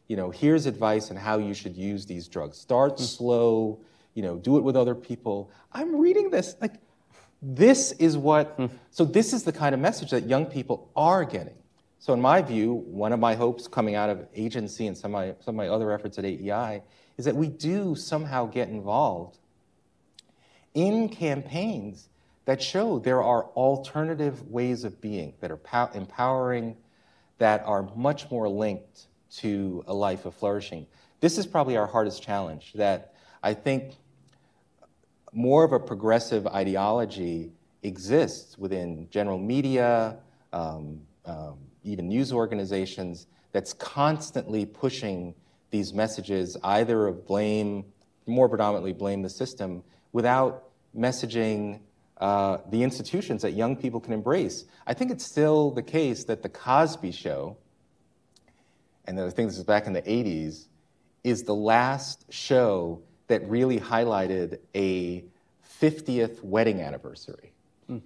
you know, here's advice on how you should use these drugs. Start mm. slow, you know, do it with other people. I'm reading this, like, this is what, mm. so this is the kind of message that young people are getting. So, in my view, one of my hopes coming out of agency and some of my, some of my other efforts at AEI is that we do somehow get involved in campaigns that show there are alternative ways of being that are pow- empowering, that are much more linked to a life of flourishing. This is probably our hardest challenge that I think more of a progressive ideology exists within general media, um, um, even news organizations, that's constantly pushing these messages either of blame, more predominantly blame the system, without messaging uh, the institutions that young people can embrace. I think it's still the case that The Cosby Show, and I think this is back in the 80s, is the last show that really highlighted a 50th wedding anniversary. Mm.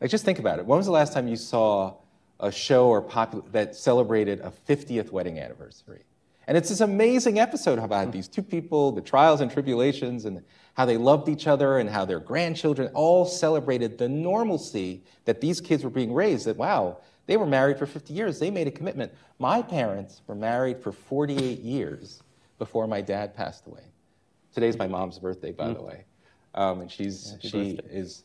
Like, just think about it. When was the last time you saw a show or pop- that celebrated a 50th wedding anniversary? And it's this amazing episode about mm. these two people, the trials and tribulations, and how they loved each other, and how their grandchildren all celebrated the normalcy that these kids were being raised. That, wow, they were married for 50 years. They made a commitment. My parents were married for 48 years before my dad passed away. Today's my mom's birthday, by mm. the way. Um, and she's, Happy she birthday. is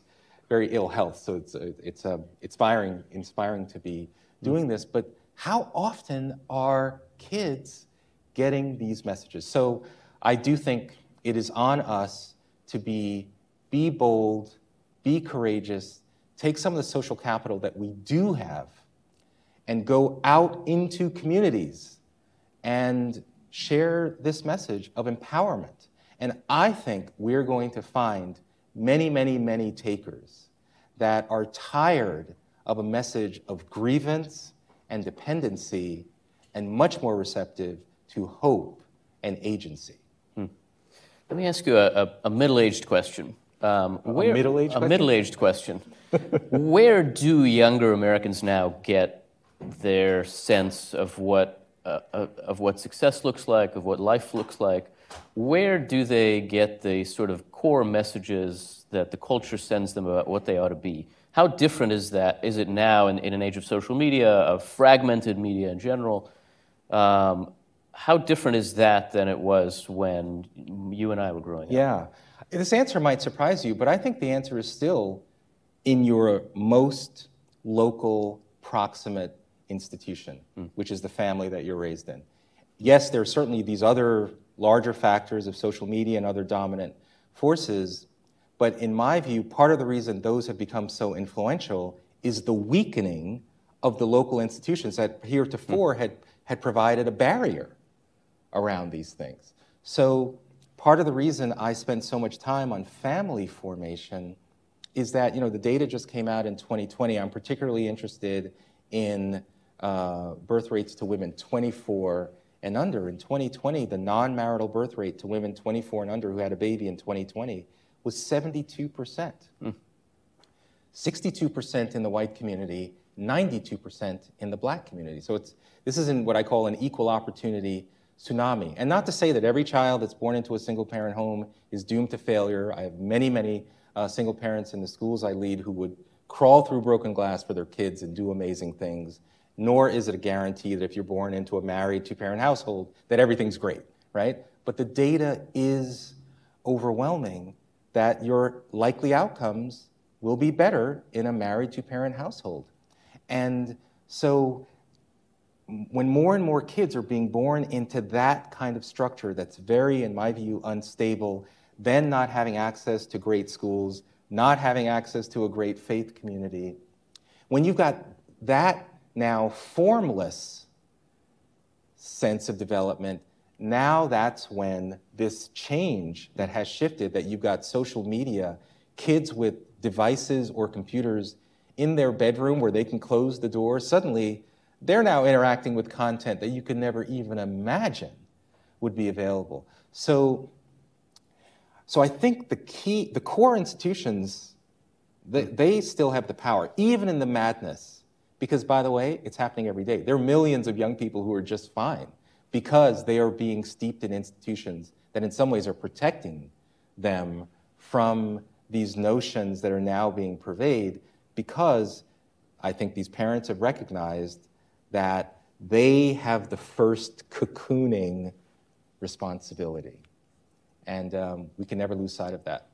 very ill health, so it's, uh, it's uh, inspiring, inspiring to be mm. doing this. But how often are kids getting these messages? So I do think it is on us to be, be bold, be courageous, take some of the social capital that we do have and go out into communities and share this message of empowerment. And I think we're going to find many, many, many takers that are tired of a message of grievance and dependency and much more receptive to hope and agency. Let me ask you a, a, a middle-aged question. Um, where, middle-aged a question? middle-aged question. where do younger Americans now get their sense of what uh, of of what success looks like, of what life looks like? Where do they get the sort of core messages that the culture sends them about what they ought to be? How different is that? Is it now in, in an age of social media, of fragmented media in general? Um, how different is that than it was when you and I were growing up? Yeah. This answer might surprise you, but I think the answer is still in your most local, proximate institution, which is the family that you're raised in. Yes, there are certainly these other larger factors of social media and other dominant forces, but in my view, part of the reason those have become so influential is the weakening of the local institutions that heretofore had, had provided a barrier around these things. So, part of the reason I spend so much time on family formation is that, you know, the data just came out in 2020. I'm particularly interested in uh, birth rates to women 24 and under. In 2020, the non marital birth rate to women 24 and under who had a baby in 2020 was 72%. 62% in the white community, 92% in the black community. So it's, this is in what I call an equal opportunity tsunami. And not to say that every child that's born into a single parent home is doomed to failure. I have many, many uh, single parents in the schools I lead who would crawl through broken glass for their kids and do amazing things. Nor is it a guarantee that if you're born into a married two parent household, that everything's great, right? But the data is overwhelming that your likely outcomes will be better in a married two parent household. And so when more and more kids are being born into that kind of structure that's very, in my view, unstable, then not having access to great schools, not having access to a great faith community, when you've got that now formless sense of development, now that's when this change that has shifted, that you've got social media, kids with devices or computers in their bedroom where they can close the door, suddenly they're now interacting with content that you could never even imagine would be available. So, so I think the key, the core institutions, they, they still have the power, even in the madness. Because, by the way, it's happening every day. There are millions of young people who are just fine because they are being steeped in institutions that, in some ways, are protecting them from these notions that are now being pervaded because I think these parents have recognized that they have the first cocooning responsibility. And um, we can never lose sight of that.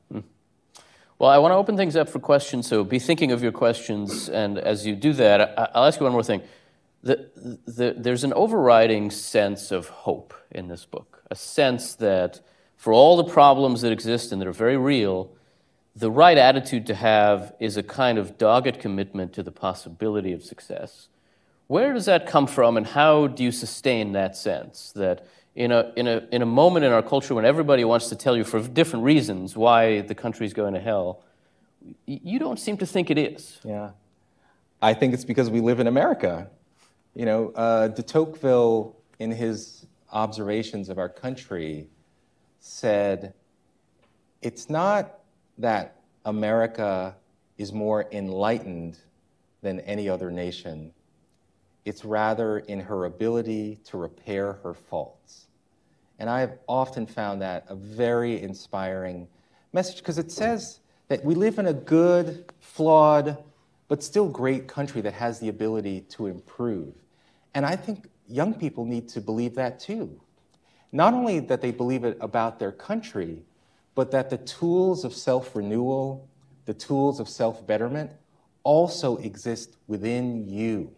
Well, I want to open things up for questions, so be thinking of your questions. And as you do that, I- I'll ask you one more thing. The, the, there's an overriding sense of hope in this book, a sense that for all the problems that exist and that are very real, the right attitude to have is a kind of dogged commitment to the possibility of success. Where does that come from, and how do you sustain that sense that in a, in, a, in a moment in our culture when everybody wants to tell you for different reasons why the country's going to hell, you don't seem to think it is? Yeah. I think it's because we live in America. You know, uh, de Tocqueville, in his observations of our country, said, It's not that America is more enlightened than any other nation, it's rather in her ability to repair her faults. And I've often found that a very inspiring message because it says that we live in a good, flawed, but still great country that has the ability to improve. And I think young people need to believe that too. Not only that they believe it about their country, but that the tools of self renewal, the tools of self betterment, also exist within you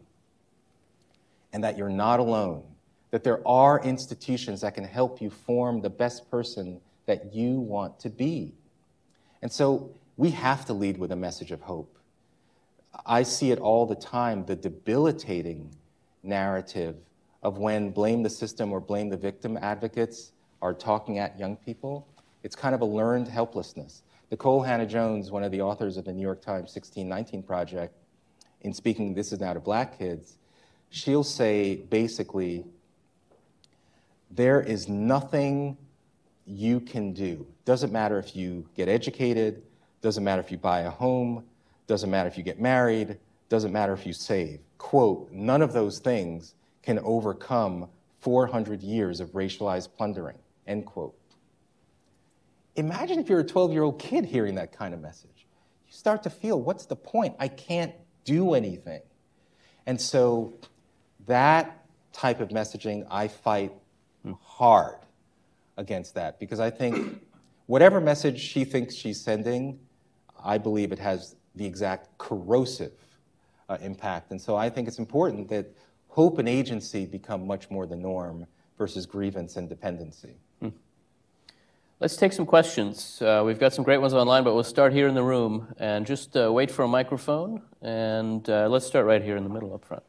and that you're not alone, that there are institutions that can help you form the best person that you want to be. And so we have to lead with a message of hope. I see it all the time the debilitating narrative of when blame the system or blame the victim advocates are talking at young people. It's kind of a learned helplessness. Nikole Hannah Jones, one of the authors of the New York Times 1619 Project, in speaking This Is Now to Black Kids, she'll say basically there is nothing you can do. Doesn't matter if you get educated, doesn't matter if you buy a home, doesn't matter if you get married, doesn't matter if you save. Quote, none of those things can overcome 400 years of racialized plundering, end quote. Imagine if you're a 12 year old kid hearing that kind of message. You start to feel, what's the point? I can't do anything. And so that type of messaging, I fight hard against that because I think whatever message she thinks she's sending, I believe it has the exact corrosive uh, impact. And so I think it's important that hope and agency become much more the norm versus grievance and dependency. Hmm. Let's take some questions. Uh, we've got some great ones online, but we'll start here in the room and just uh, wait for a microphone. And uh, let's start right here in the middle up front.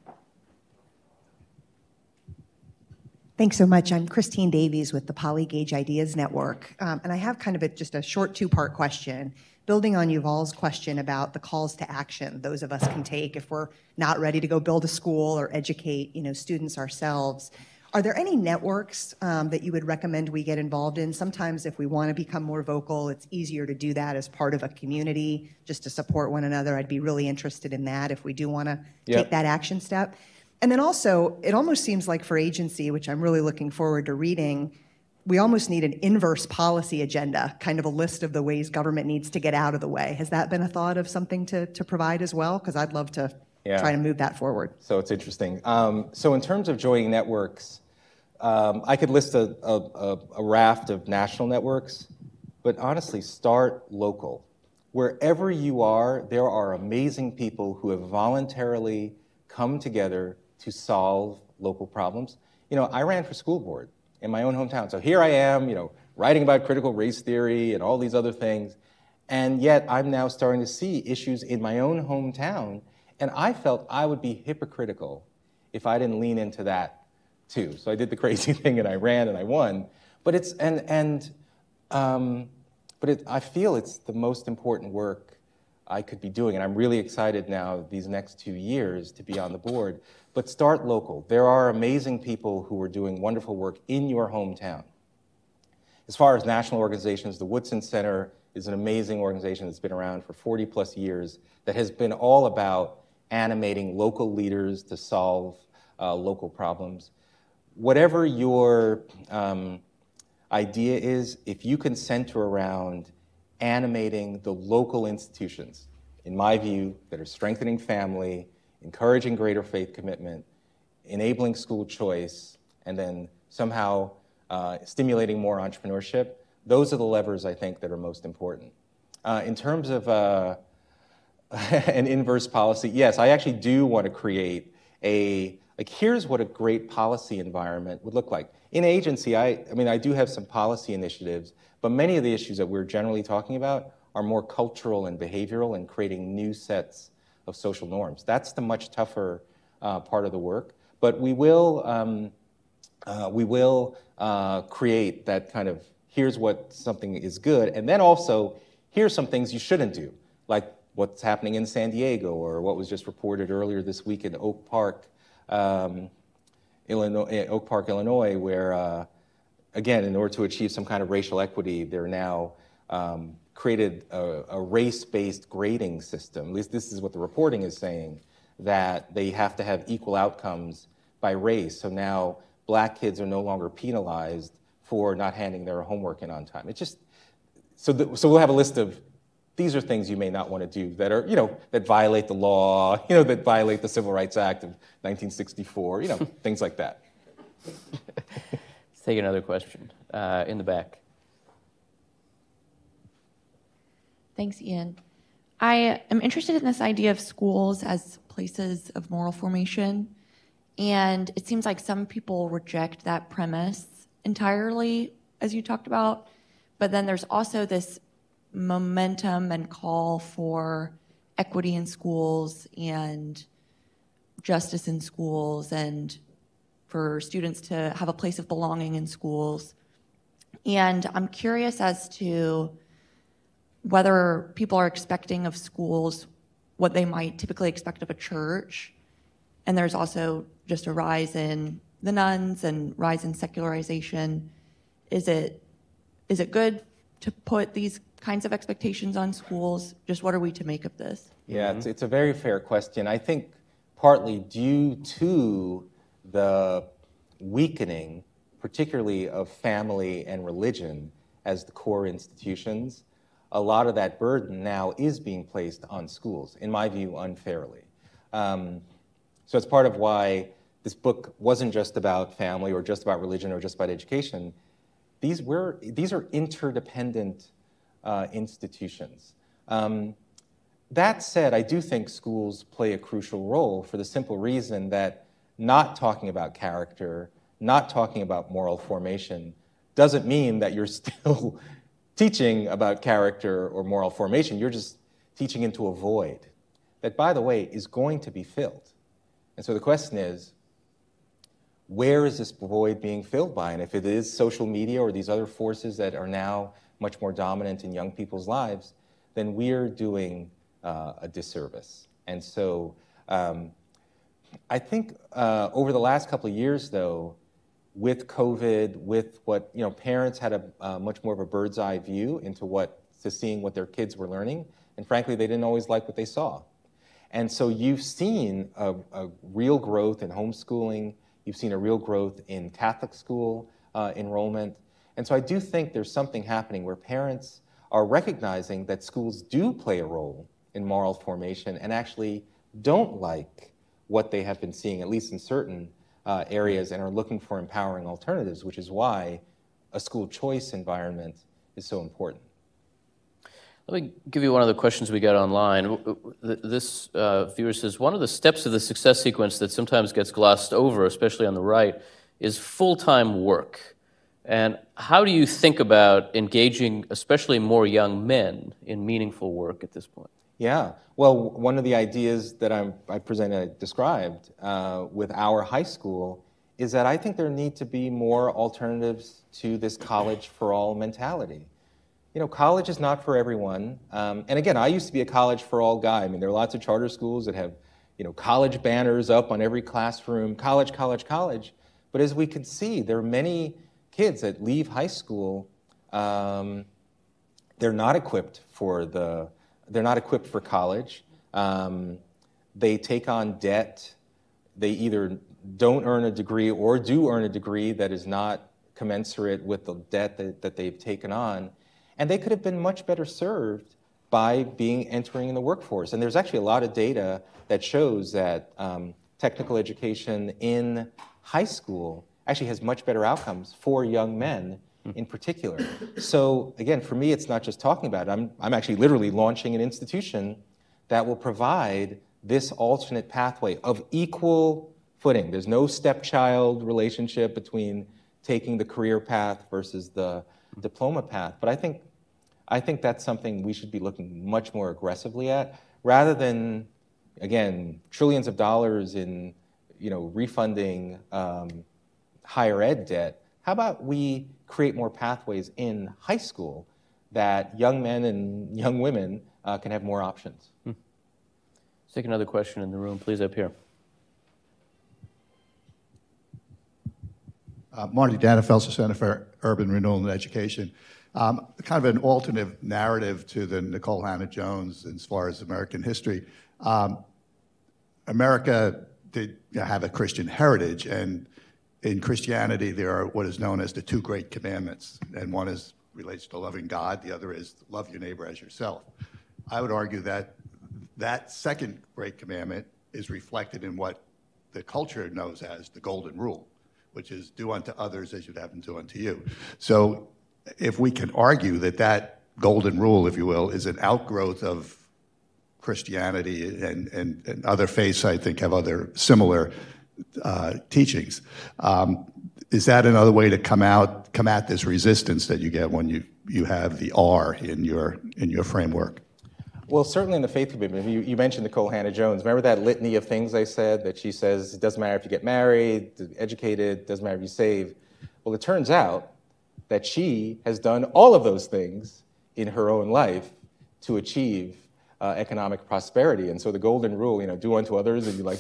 Thanks so much. I'm Christine Davies with the Polygage Ideas Network. Um, and I have kind of a, just a short two part question, building on Yuval's question about the calls to action those of us can take if we're not ready to go build a school or educate you know, students ourselves. Are there any networks um, that you would recommend we get involved in? Sometimes, if we want to become more vocal, it's easier to do that as part of a community, just to support one another. I'd be really interested in that if we do want to yep. take that action step. And then also, it almost seems like for agency, which I'm really looking forward to reading, we almost need an inverse policy agenda, kind of a list of the ways government needs to get out of the way. Has that been a thought of something to, to provide as well? Because I'd love to yeah. try to move that forward. So it's interesting. Um, so, in terms of joining networks, um, I could list a, a, a raft of national networks, but honestly, start local. Wherever you are, there are amazing people who have voluntarily come together to solve local problems. You know, I ran for school board in my own hometown. So here I am, you know, writing about critical race theory and all these other things. And yet I'm now starting to see issues in my own hometown. And I felt I would be hypocritical if I didn't lean into that too. So I did the crazy thing and I ran and I won. But it's, and, and, um, but it, I feel it's the most important work I could be doing. And I'm really excited now these next two years to be on the board. But start local. There are amazing people who are doing wonderful work in your hometown. As far as national organizations, the Woodson Center is an amazing organization that's been around for 40 plus years that has been all about animating local leaders to solve uh, local problems. Whatever your um, idea is, if you can center around animating the local institutions, in my view, that are strengthening family, encouraging greater faith commitment, enabling school choice, and then somehow uh, stimulating more entrepreneurship. Those are the levers I think that are most important. Uh, in terms of uh, an inverse policy, yes, I actually do want to create a like here's what a great policy environment would look like. In agency, I, I mean, I do have some policy initiatives but many of the issues that we're generally talking about are more cultural and behavioral and creating new sets of social norms. That's the much tougher uh, part of the work. But we will, um, uh, we will uh, create that kind of here's what something is good, and then also here's some things you shouldn't do, like what's happening in San Diego or what was just reported earlier this week in Oak Park, um, Illinois, Oak Park, Illinois, where uh, again, in order to achieve some kind of racial equity, they're now um, created a, a race-based grading system. At least this is what the reporting is saying, that they have to have equal outcomes by race. So now black kids are no longer penalized for not handing their homework in on time. It's just so. So we'll have a list of these are things you may not want to do that are you know that violate the law, you know that violate the Civil Rights Act of 1964, you know things like that. Let's take another question uh, in the back. Thanks, Ian. I am interested in this idea of schools as places of moral formation. And it seems like some people reject that premise entirely, as you talked about. But then there's also this momentum and call for equity in schools and justice in schools and for students to have a place of belonging in schools. And I'm curious as to whether people are expecting of schools what they might typically expect of a church. And there's also just a rise in the nones and rise in secularization. Is it is it good to put these kinds of expectations on schools? Just what are we to make of this? Yeah, it's, mm-hmm. it's a very fair question. I think partly due to the weakening, particularly of family and religion as the core institutions, a lot of that burden now is being placed on schools, in my view, unfairly. Um, so it's part of why this book wasn't just about family or just about religion or just about education. These, were, these are interdependent uh, institutions. Um, that said, I do think schools play a crucial role for the simple reason that not talking about character, not talking about moral formation, doesn't mean that you're still teaching about character or moral formation. You're just teaching into a void that, by the way, is going to be filled. And so the question is where is this void being filled by? And if it is social media or these other forces that are now much more dominant in young people's lives, then we're doing uh, a disservice. And so um, I think uh, over the last couple of years, though, with COVID, with what, you know, parents had a uh, much more of a bird's eye view into what, to seeing what their kids were learning. And frankly, they didn't always like what they saw. And so you've seen a, a real growth in homeschooling You've seen a real growth in Catholic school uh, enrollment. And so I do think there's something happening where parents are recognizing that schools do play a role in moral formation and actually don't like what they have been seeing, at least in certain uh, areas, and are looking for empowering alternatives, which is why a school choice environment is so important. Let me give you one of the questions we got online. This uh, viewer says one of the steps of the success sequence that sometimes gets glossed over, especially on the right, is full time work. And how do you think about engaging, especially more young men, in meaningful work at this point? Yeah, well, one of the ideas that I'm, i presented, described uh, with our high school is that I think there need to be more alternatives to this college for all mentality you know, college is not for everyone. Um, and again, I used to be a college for all guy. I mean, there are lots of charter schools that have, you know, college banners up on every classroom, college, college, college. But as we can see, there are many kids that leave high school. Um, they're not equipped for the. They're not equipped for college. Um, they take on debt. They either don't earn a degree or do earn a degree that is not commensurate with the debt that, that they've taken on and they could have been much better served by being entering in the workforce. And there's actually a lot of data that shows that um, technical education in high school actually has much better outcomes for young men in particular. So again, for me, it's not just talking about it. I'm, I'm actually literally launching an institution that will provide this alternate pathway of equal footing. There's no stepchild relationship between taking the career path versus the diploma path. But I think I think that's something we should be looking much more aggressively at, rather than, again, trillions of dollars in, you know, refunding um, higher ed debt. How about we create more pathways in high school that young men and young women uh, can have more options? Hmm. Let's take another question in the room, please, up here. Uh, Marty Dannenfelser, Center for Urban Renewal and Education. Um, kind of an alternative narrative to the Nikole Hannah-Jones as far as American history. Um, America did have a Christian heritage, and in Christianity, there are what is known as the two great commandments, and one is relates to loving God, the other is love your neighbor as yourself. I would argue that that second great commandment is reflected in what the culture knows as the golden rule, which is do unto others as you'd have them do unto you. So if we can argue that that golden rule, if you will, is an outgrowth of Christianity and, and, and other faiths, I think, have other similar uh, teachings. Um, is that another way to come out, come at this resistance that you get when you, you have the R in your, in your framework? Well, certainly in the faith commitment, you, you mentioned Nikole Hannah-Jones. Remember that litany of things I said that she says it doesn't matter if you get married, educated, doesn't matter if you save. Well, it turns out that she has done all of those things in her own life to achieve uh, economic prosperity. And so the golden rule, you know, do unto others and you like,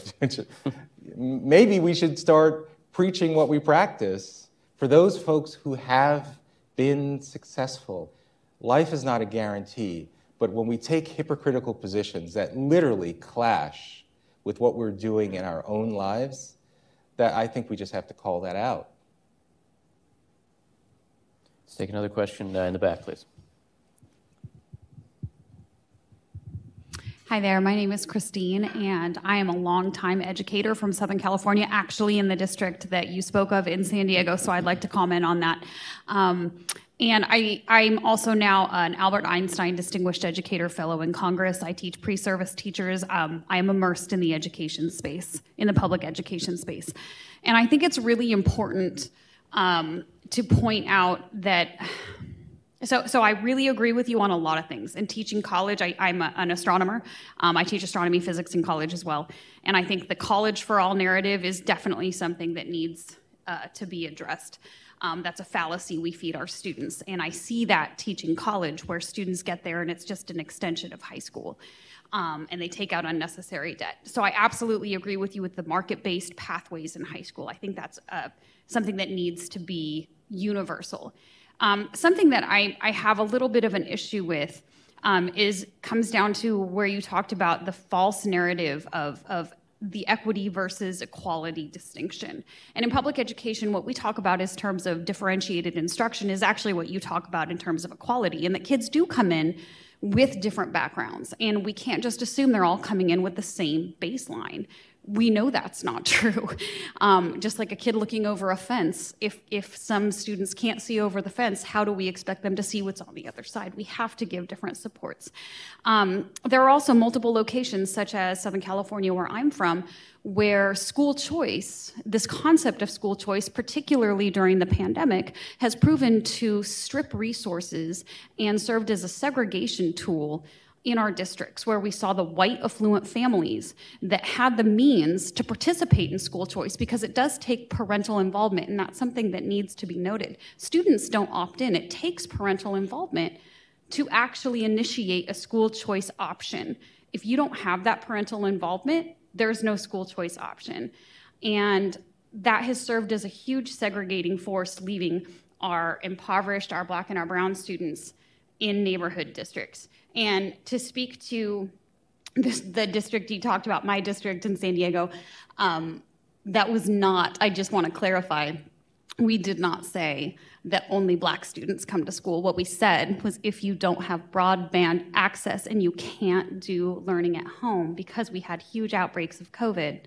maybe we should start preaching what we practice for those folks who have been successful. Life is not a guarantee, but when we take hypocritical positions that literally clash with what we're doing in our own lives, that I think we just have to call that out. Let's take another question uh, in the back, please. Hi there, my name is Christine, and I am a longtime educator from Southern California, actually in the district that you spoke of in San Diego, so I'd like to comment on that. Um, and I, I'm also now an Albert Einstein Distinguished Educator Fellow in Congress. I teach pre service teachers. Um, I am immersed in the education space, in the public education space. And I think it's really important um, to point out that so, so I really agree with you on a lot of things. In teaching college, I, am an astronomer. Um, I teach astronomy physics in college as well, and I think the college for all narrative is definitely something that needs uh, to be addressed. Um, that's a fallacy we feed our students, and I see that teaching college, where students get there and it's just an extension of high school. Um, and they take out unnecessary debt. So I absolutely agree with you with the market-based pathways in high school. I think that's uh, something that needs to be universal. Um, something that I, I have a little bit of an issue with um, is comes down to where you talked about the false narrative of, of the equity versus equality distinction. And in public education, what we talk about in terms of differentiated instruction is actually what you talk about in terms of equality, and that kids do come in with different backgrounds. And we can't just assume they're all coming in with the same baseline we know that's not true. Um, just like a kid looking over a fence, if, if some students can't see over the fence, how do we expect them to see what's on the other side? We have to give different supports. Um, there are also multiple locations, such as Southern California, where I'm from, where school choice, this concept of school choice, particularly during the pandemic, has proven to strip resources and served as a segregation tool in our districts where we saw the white affluent families that had the means to participate in school choice because it does take parental involvement and that's something that needs to be noted. Students don't opt in. It takes parental involvement to actually initiate a school choice option. If you don't have that parental involvement there's no school choice option. And that has served as a huge segregating force leaving our impoverished our black and our brown students in neighborhood districts and to speak to this, the district you talked about, my district in San Diego, um, that was not, I just want to clarify, we did not say that only black students come to school. What we said was if you don't have broadband access and you can't do learning at home because we had huge outbreaks of COVID,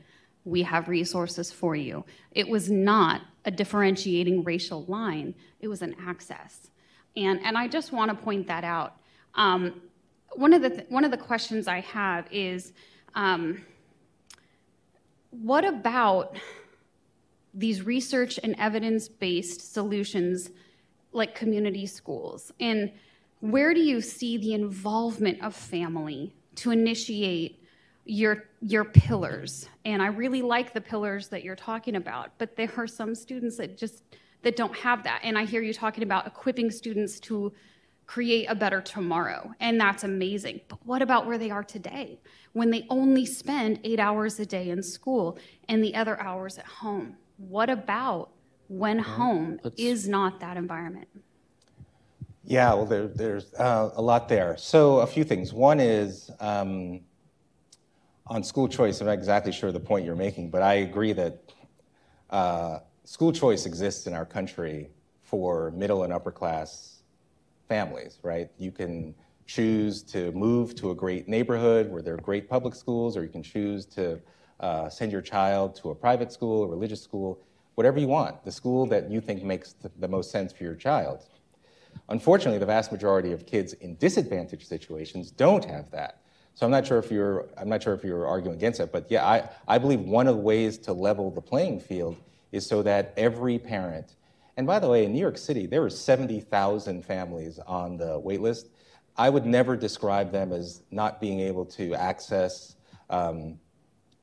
we have resources for you. It was not a differentiating racial line, it was an access. And, and I just want to point that out. Um, one of the th- one of the questions I have is, um, what about these research and evidence-based solutions like community schools, and where do you see the involvement of family to initiate your your pillars? And I really like the pillars that you're talking about, but there are some students that just that don't have that. And I hear you talking about equipping students to create a better tomorrow. And that's amazing. But what about where they are today when they only spend eight hours a day in school and the other hours at home? What about when home Let's... is not that environment? Yeah, well, there, there's uh, a lot there. So, a few things. One is um, on school choice, I'm not exactly sure the point you're making, but I agree that uh, school choice exists in our country for middle and upper class families, right? You can choose to move to a great neighborhood where there are great public schools, or you can choose to uh, send your child to a private school, a religious school, whatever you want, the school that you think makes the, the most sense for your child. Unfortunately, the vast majority of kids in disadvantaged situations don't have that. So I'm not sure if you're I'm not sure if you're arguing against it, but yeah, I, I believe one of the ways to level the playing field is so that every parent and by the way, in New York City, there were 70,000 families on the waitlist. I would never describe them as not being able to access um,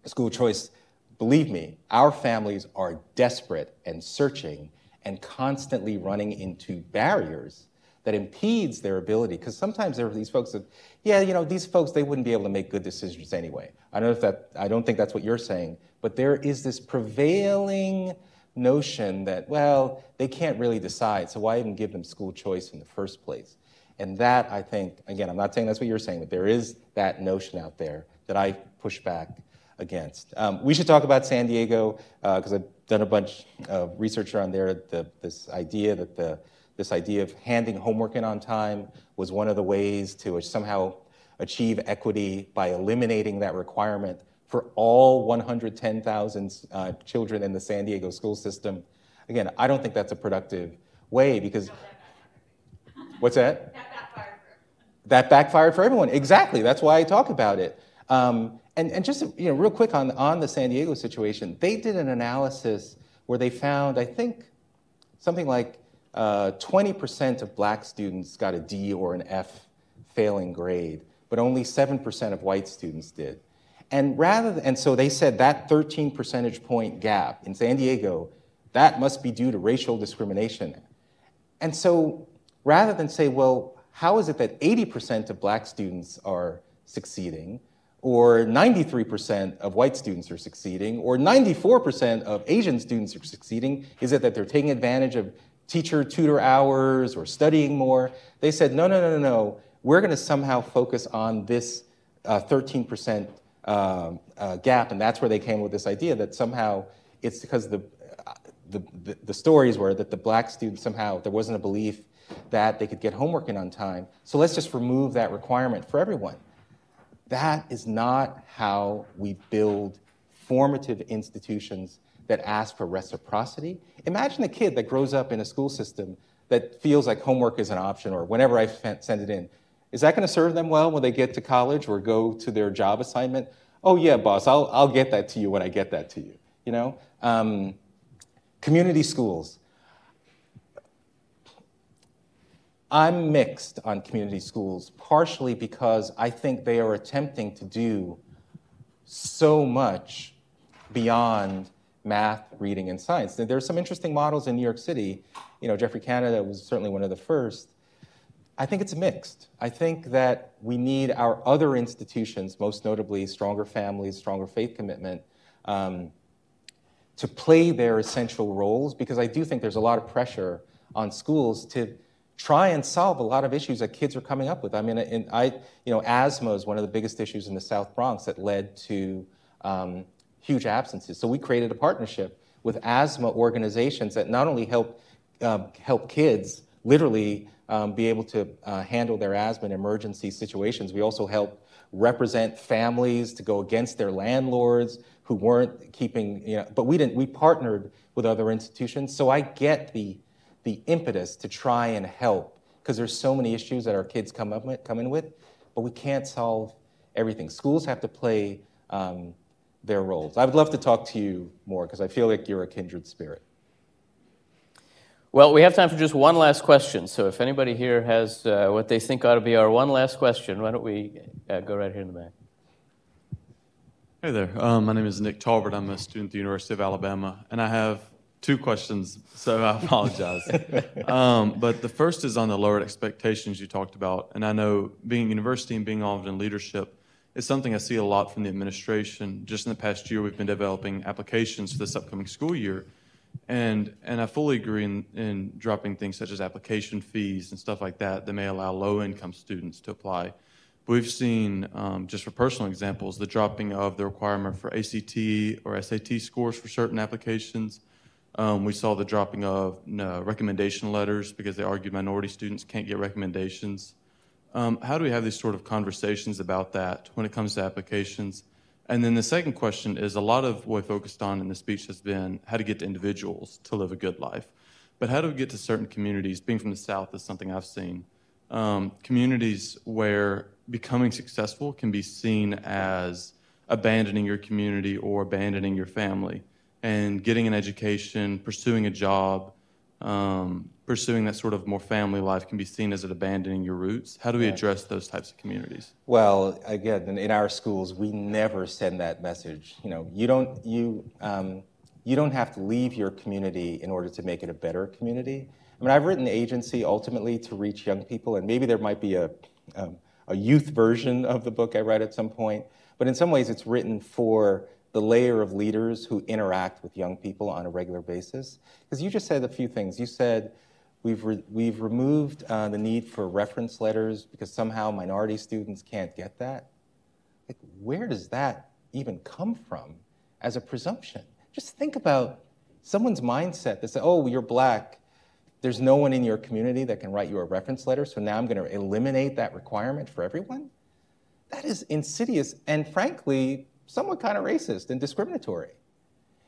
school choice. Believe me, our families are desperate and searching and constantly running into barriers that impedes their ability. Because sometimes there are these folks that, yeah, you know, these folks they wouldn't be able to make good decisions anyway. I don't know if that. I don't think that's what you're saying, but there is this prevailing notion that, well, they can't really decide, so why even give them school choice in the first place? And that, I think, again, I'm not saying that's what you're saying, but there is that notion out there that I push back against. Um, we should talk about San Diego because uh, I've done a bunch of research around there. The, this idea that the this idea of handing homework in on time was one of the ways to somehow achieve equity by eliminating that requirement for all 110,000 uh, children in the San Diego school system. Again, I don't think that's a productive way because. What's that? That backfired for That backfired for everyone. Exactly. That's why I talk about it. Um, and, and just you know, real quick on, on the San Diego situation, they did an analysis where they found, I think, something like uh, 20% of black students got a D or an F failing grade, but only 7% of white students did. And rather, and so they said that 13 percentage point gap in San Diego, that must be due to racial discrimination. And so rather than say, well, how is it that 80% of black students are succeeding, or 93% of white students are succeeding, or 94% of Asian students are succeeding? Is it that they're taking advantage of teacher tutor hours or studying more? They said, no, no, no, no, no. We're going to somehow focus on this uh, 13% uh, uh, gap, and that's where they came with this idea that somehow it's because the, the, the, the stories were that the black students somehow, there wasn't a belief that they could get homework in on time. So let's just remove that requirement for everyone. That is not how we build formative institutions that ask for reciprocity. Imagine a kid that grows up in a school system that feels like homework is an option or whenever I send it in. Is that going to serve them well when they get to college or go to their job assignment? Oh, yeah, boss, I'll, I'll get that to you when I get that to you. You know? Um, community schools. I'm mixed on community schools, partially because I think they are attempting to do so much beyond math, reading, and science. There are some interesting models in New York City. You know, Geoffrey Canada was certainly one of the first. I think it's mixed. I think that we need our other institutions, most notably Stronger Families, Stronger Faith Commitment, um, to play their essential roles because I do think there's a lot of pressure on schools to try and solve a lot of issues that kids are coming up with. I mean, in, I, you know, asthma is one of the biggest issues in the South Bronx that led to um, huge absences. So we created a partnership with asthma organizations that not only help uh, help kids literally um, be able to uh, handle their asthma in emergency situations. We also help represent families to go against their landlords who weren't keeping, you know, but we didn't, we partnered with other institutions. So I get the the impetus to try and help because there's so many issues that our kids come up with, come in with, but we can't solve everything. Schools have to play um, their roles. I would love to talk to you more because I feel like you're a kindred spirit. Well, we have time for just one last question. So if anybody here has uh, what they think ought to be our one last question, why don't we uh, go right here in the back? Hey there. Um, my name is Nick Talbert. I'm a student at the University of Alabama, and I have two questions, so I apologize. um, but the first is on the lowered expectations you talked about. And I know being university and being involved in leadership is something I see a lot from the administration. Just in the past year, we've been developing applications for this upcoming school year. And, and I fully agree in, in dropping things such as application fees and stuff like that that may allow low income students to apply. We've seen, um, just for personal examples, the dropping of the requirement for ACT or SAT scores for certain applications um, we saw the dropping of uh, recommendation letters because they argued minority students can't get recommendations. Um, how do we have these sort of conversations about that when it comes to applications? And then the second question is a lot of what I focused on in the speech has been how to get to individuals to live a good life. But how do we get to certain communities? Being from the South is something I've seen. Um, communities where becoming successful can be seen as abandoning your community or abandoning your family and getting an education, pursuing a job, um, pursuing that sort of more family life can be seen as it abandoning your roots. How do we address those types of communities? Well, again, in our schools, we never send that message. You know, you don't you um, you don't have to leave your community in order to make it a better community. I mean, I've written agency ultimately to reach young people, and maybe there might be a um, a youth version of the book I write at some point. But in some ways, it's written for the layer of leaders who interact with young people on a regular basis. Because you just said a few things. You said we've, re- we've removed uh, the need for reference letters because somehow minority students can't get that. Like, where does that even come from as a presumption? Just think about someone's mindset that says, oh, you're black. There's no one in your community that can write you a reference letter, so now I'm going to eliminate that requirement for everyone? That is insidious and, frankly, somewhat kind of racist and discriminatory.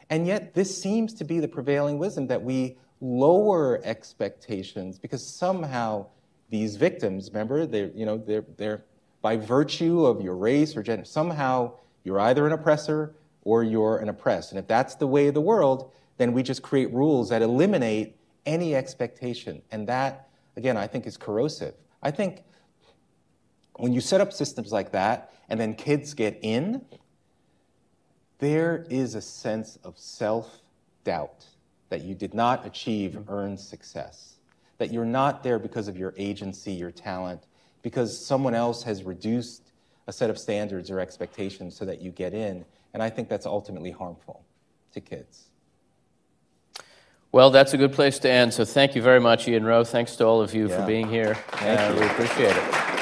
And yet, this seems to be the prevailing wisdom that we lower expectations because somehow these victims, remember, they're, you know, they're, they're by virtue of your race or gender, somehow you're either an oppressor or you're an oppressed. And if that's the way of the world, then we just create rules that eliminate any expectation. And that, again, I think is corrosive. I think when you set up systems like that and then kids get in, there is a sense of self doubt that you did not achieve earned success, that you're not there because of your agency, your talent, because someone else has reduced a set of standards or expectations so that you get in. And I think that's ultimately harmful to kids. Well, that's a good place to end. So thank you very much, Ian Rowe. Thanks to all of you for being here. Thank Uh, you. We appreciate it.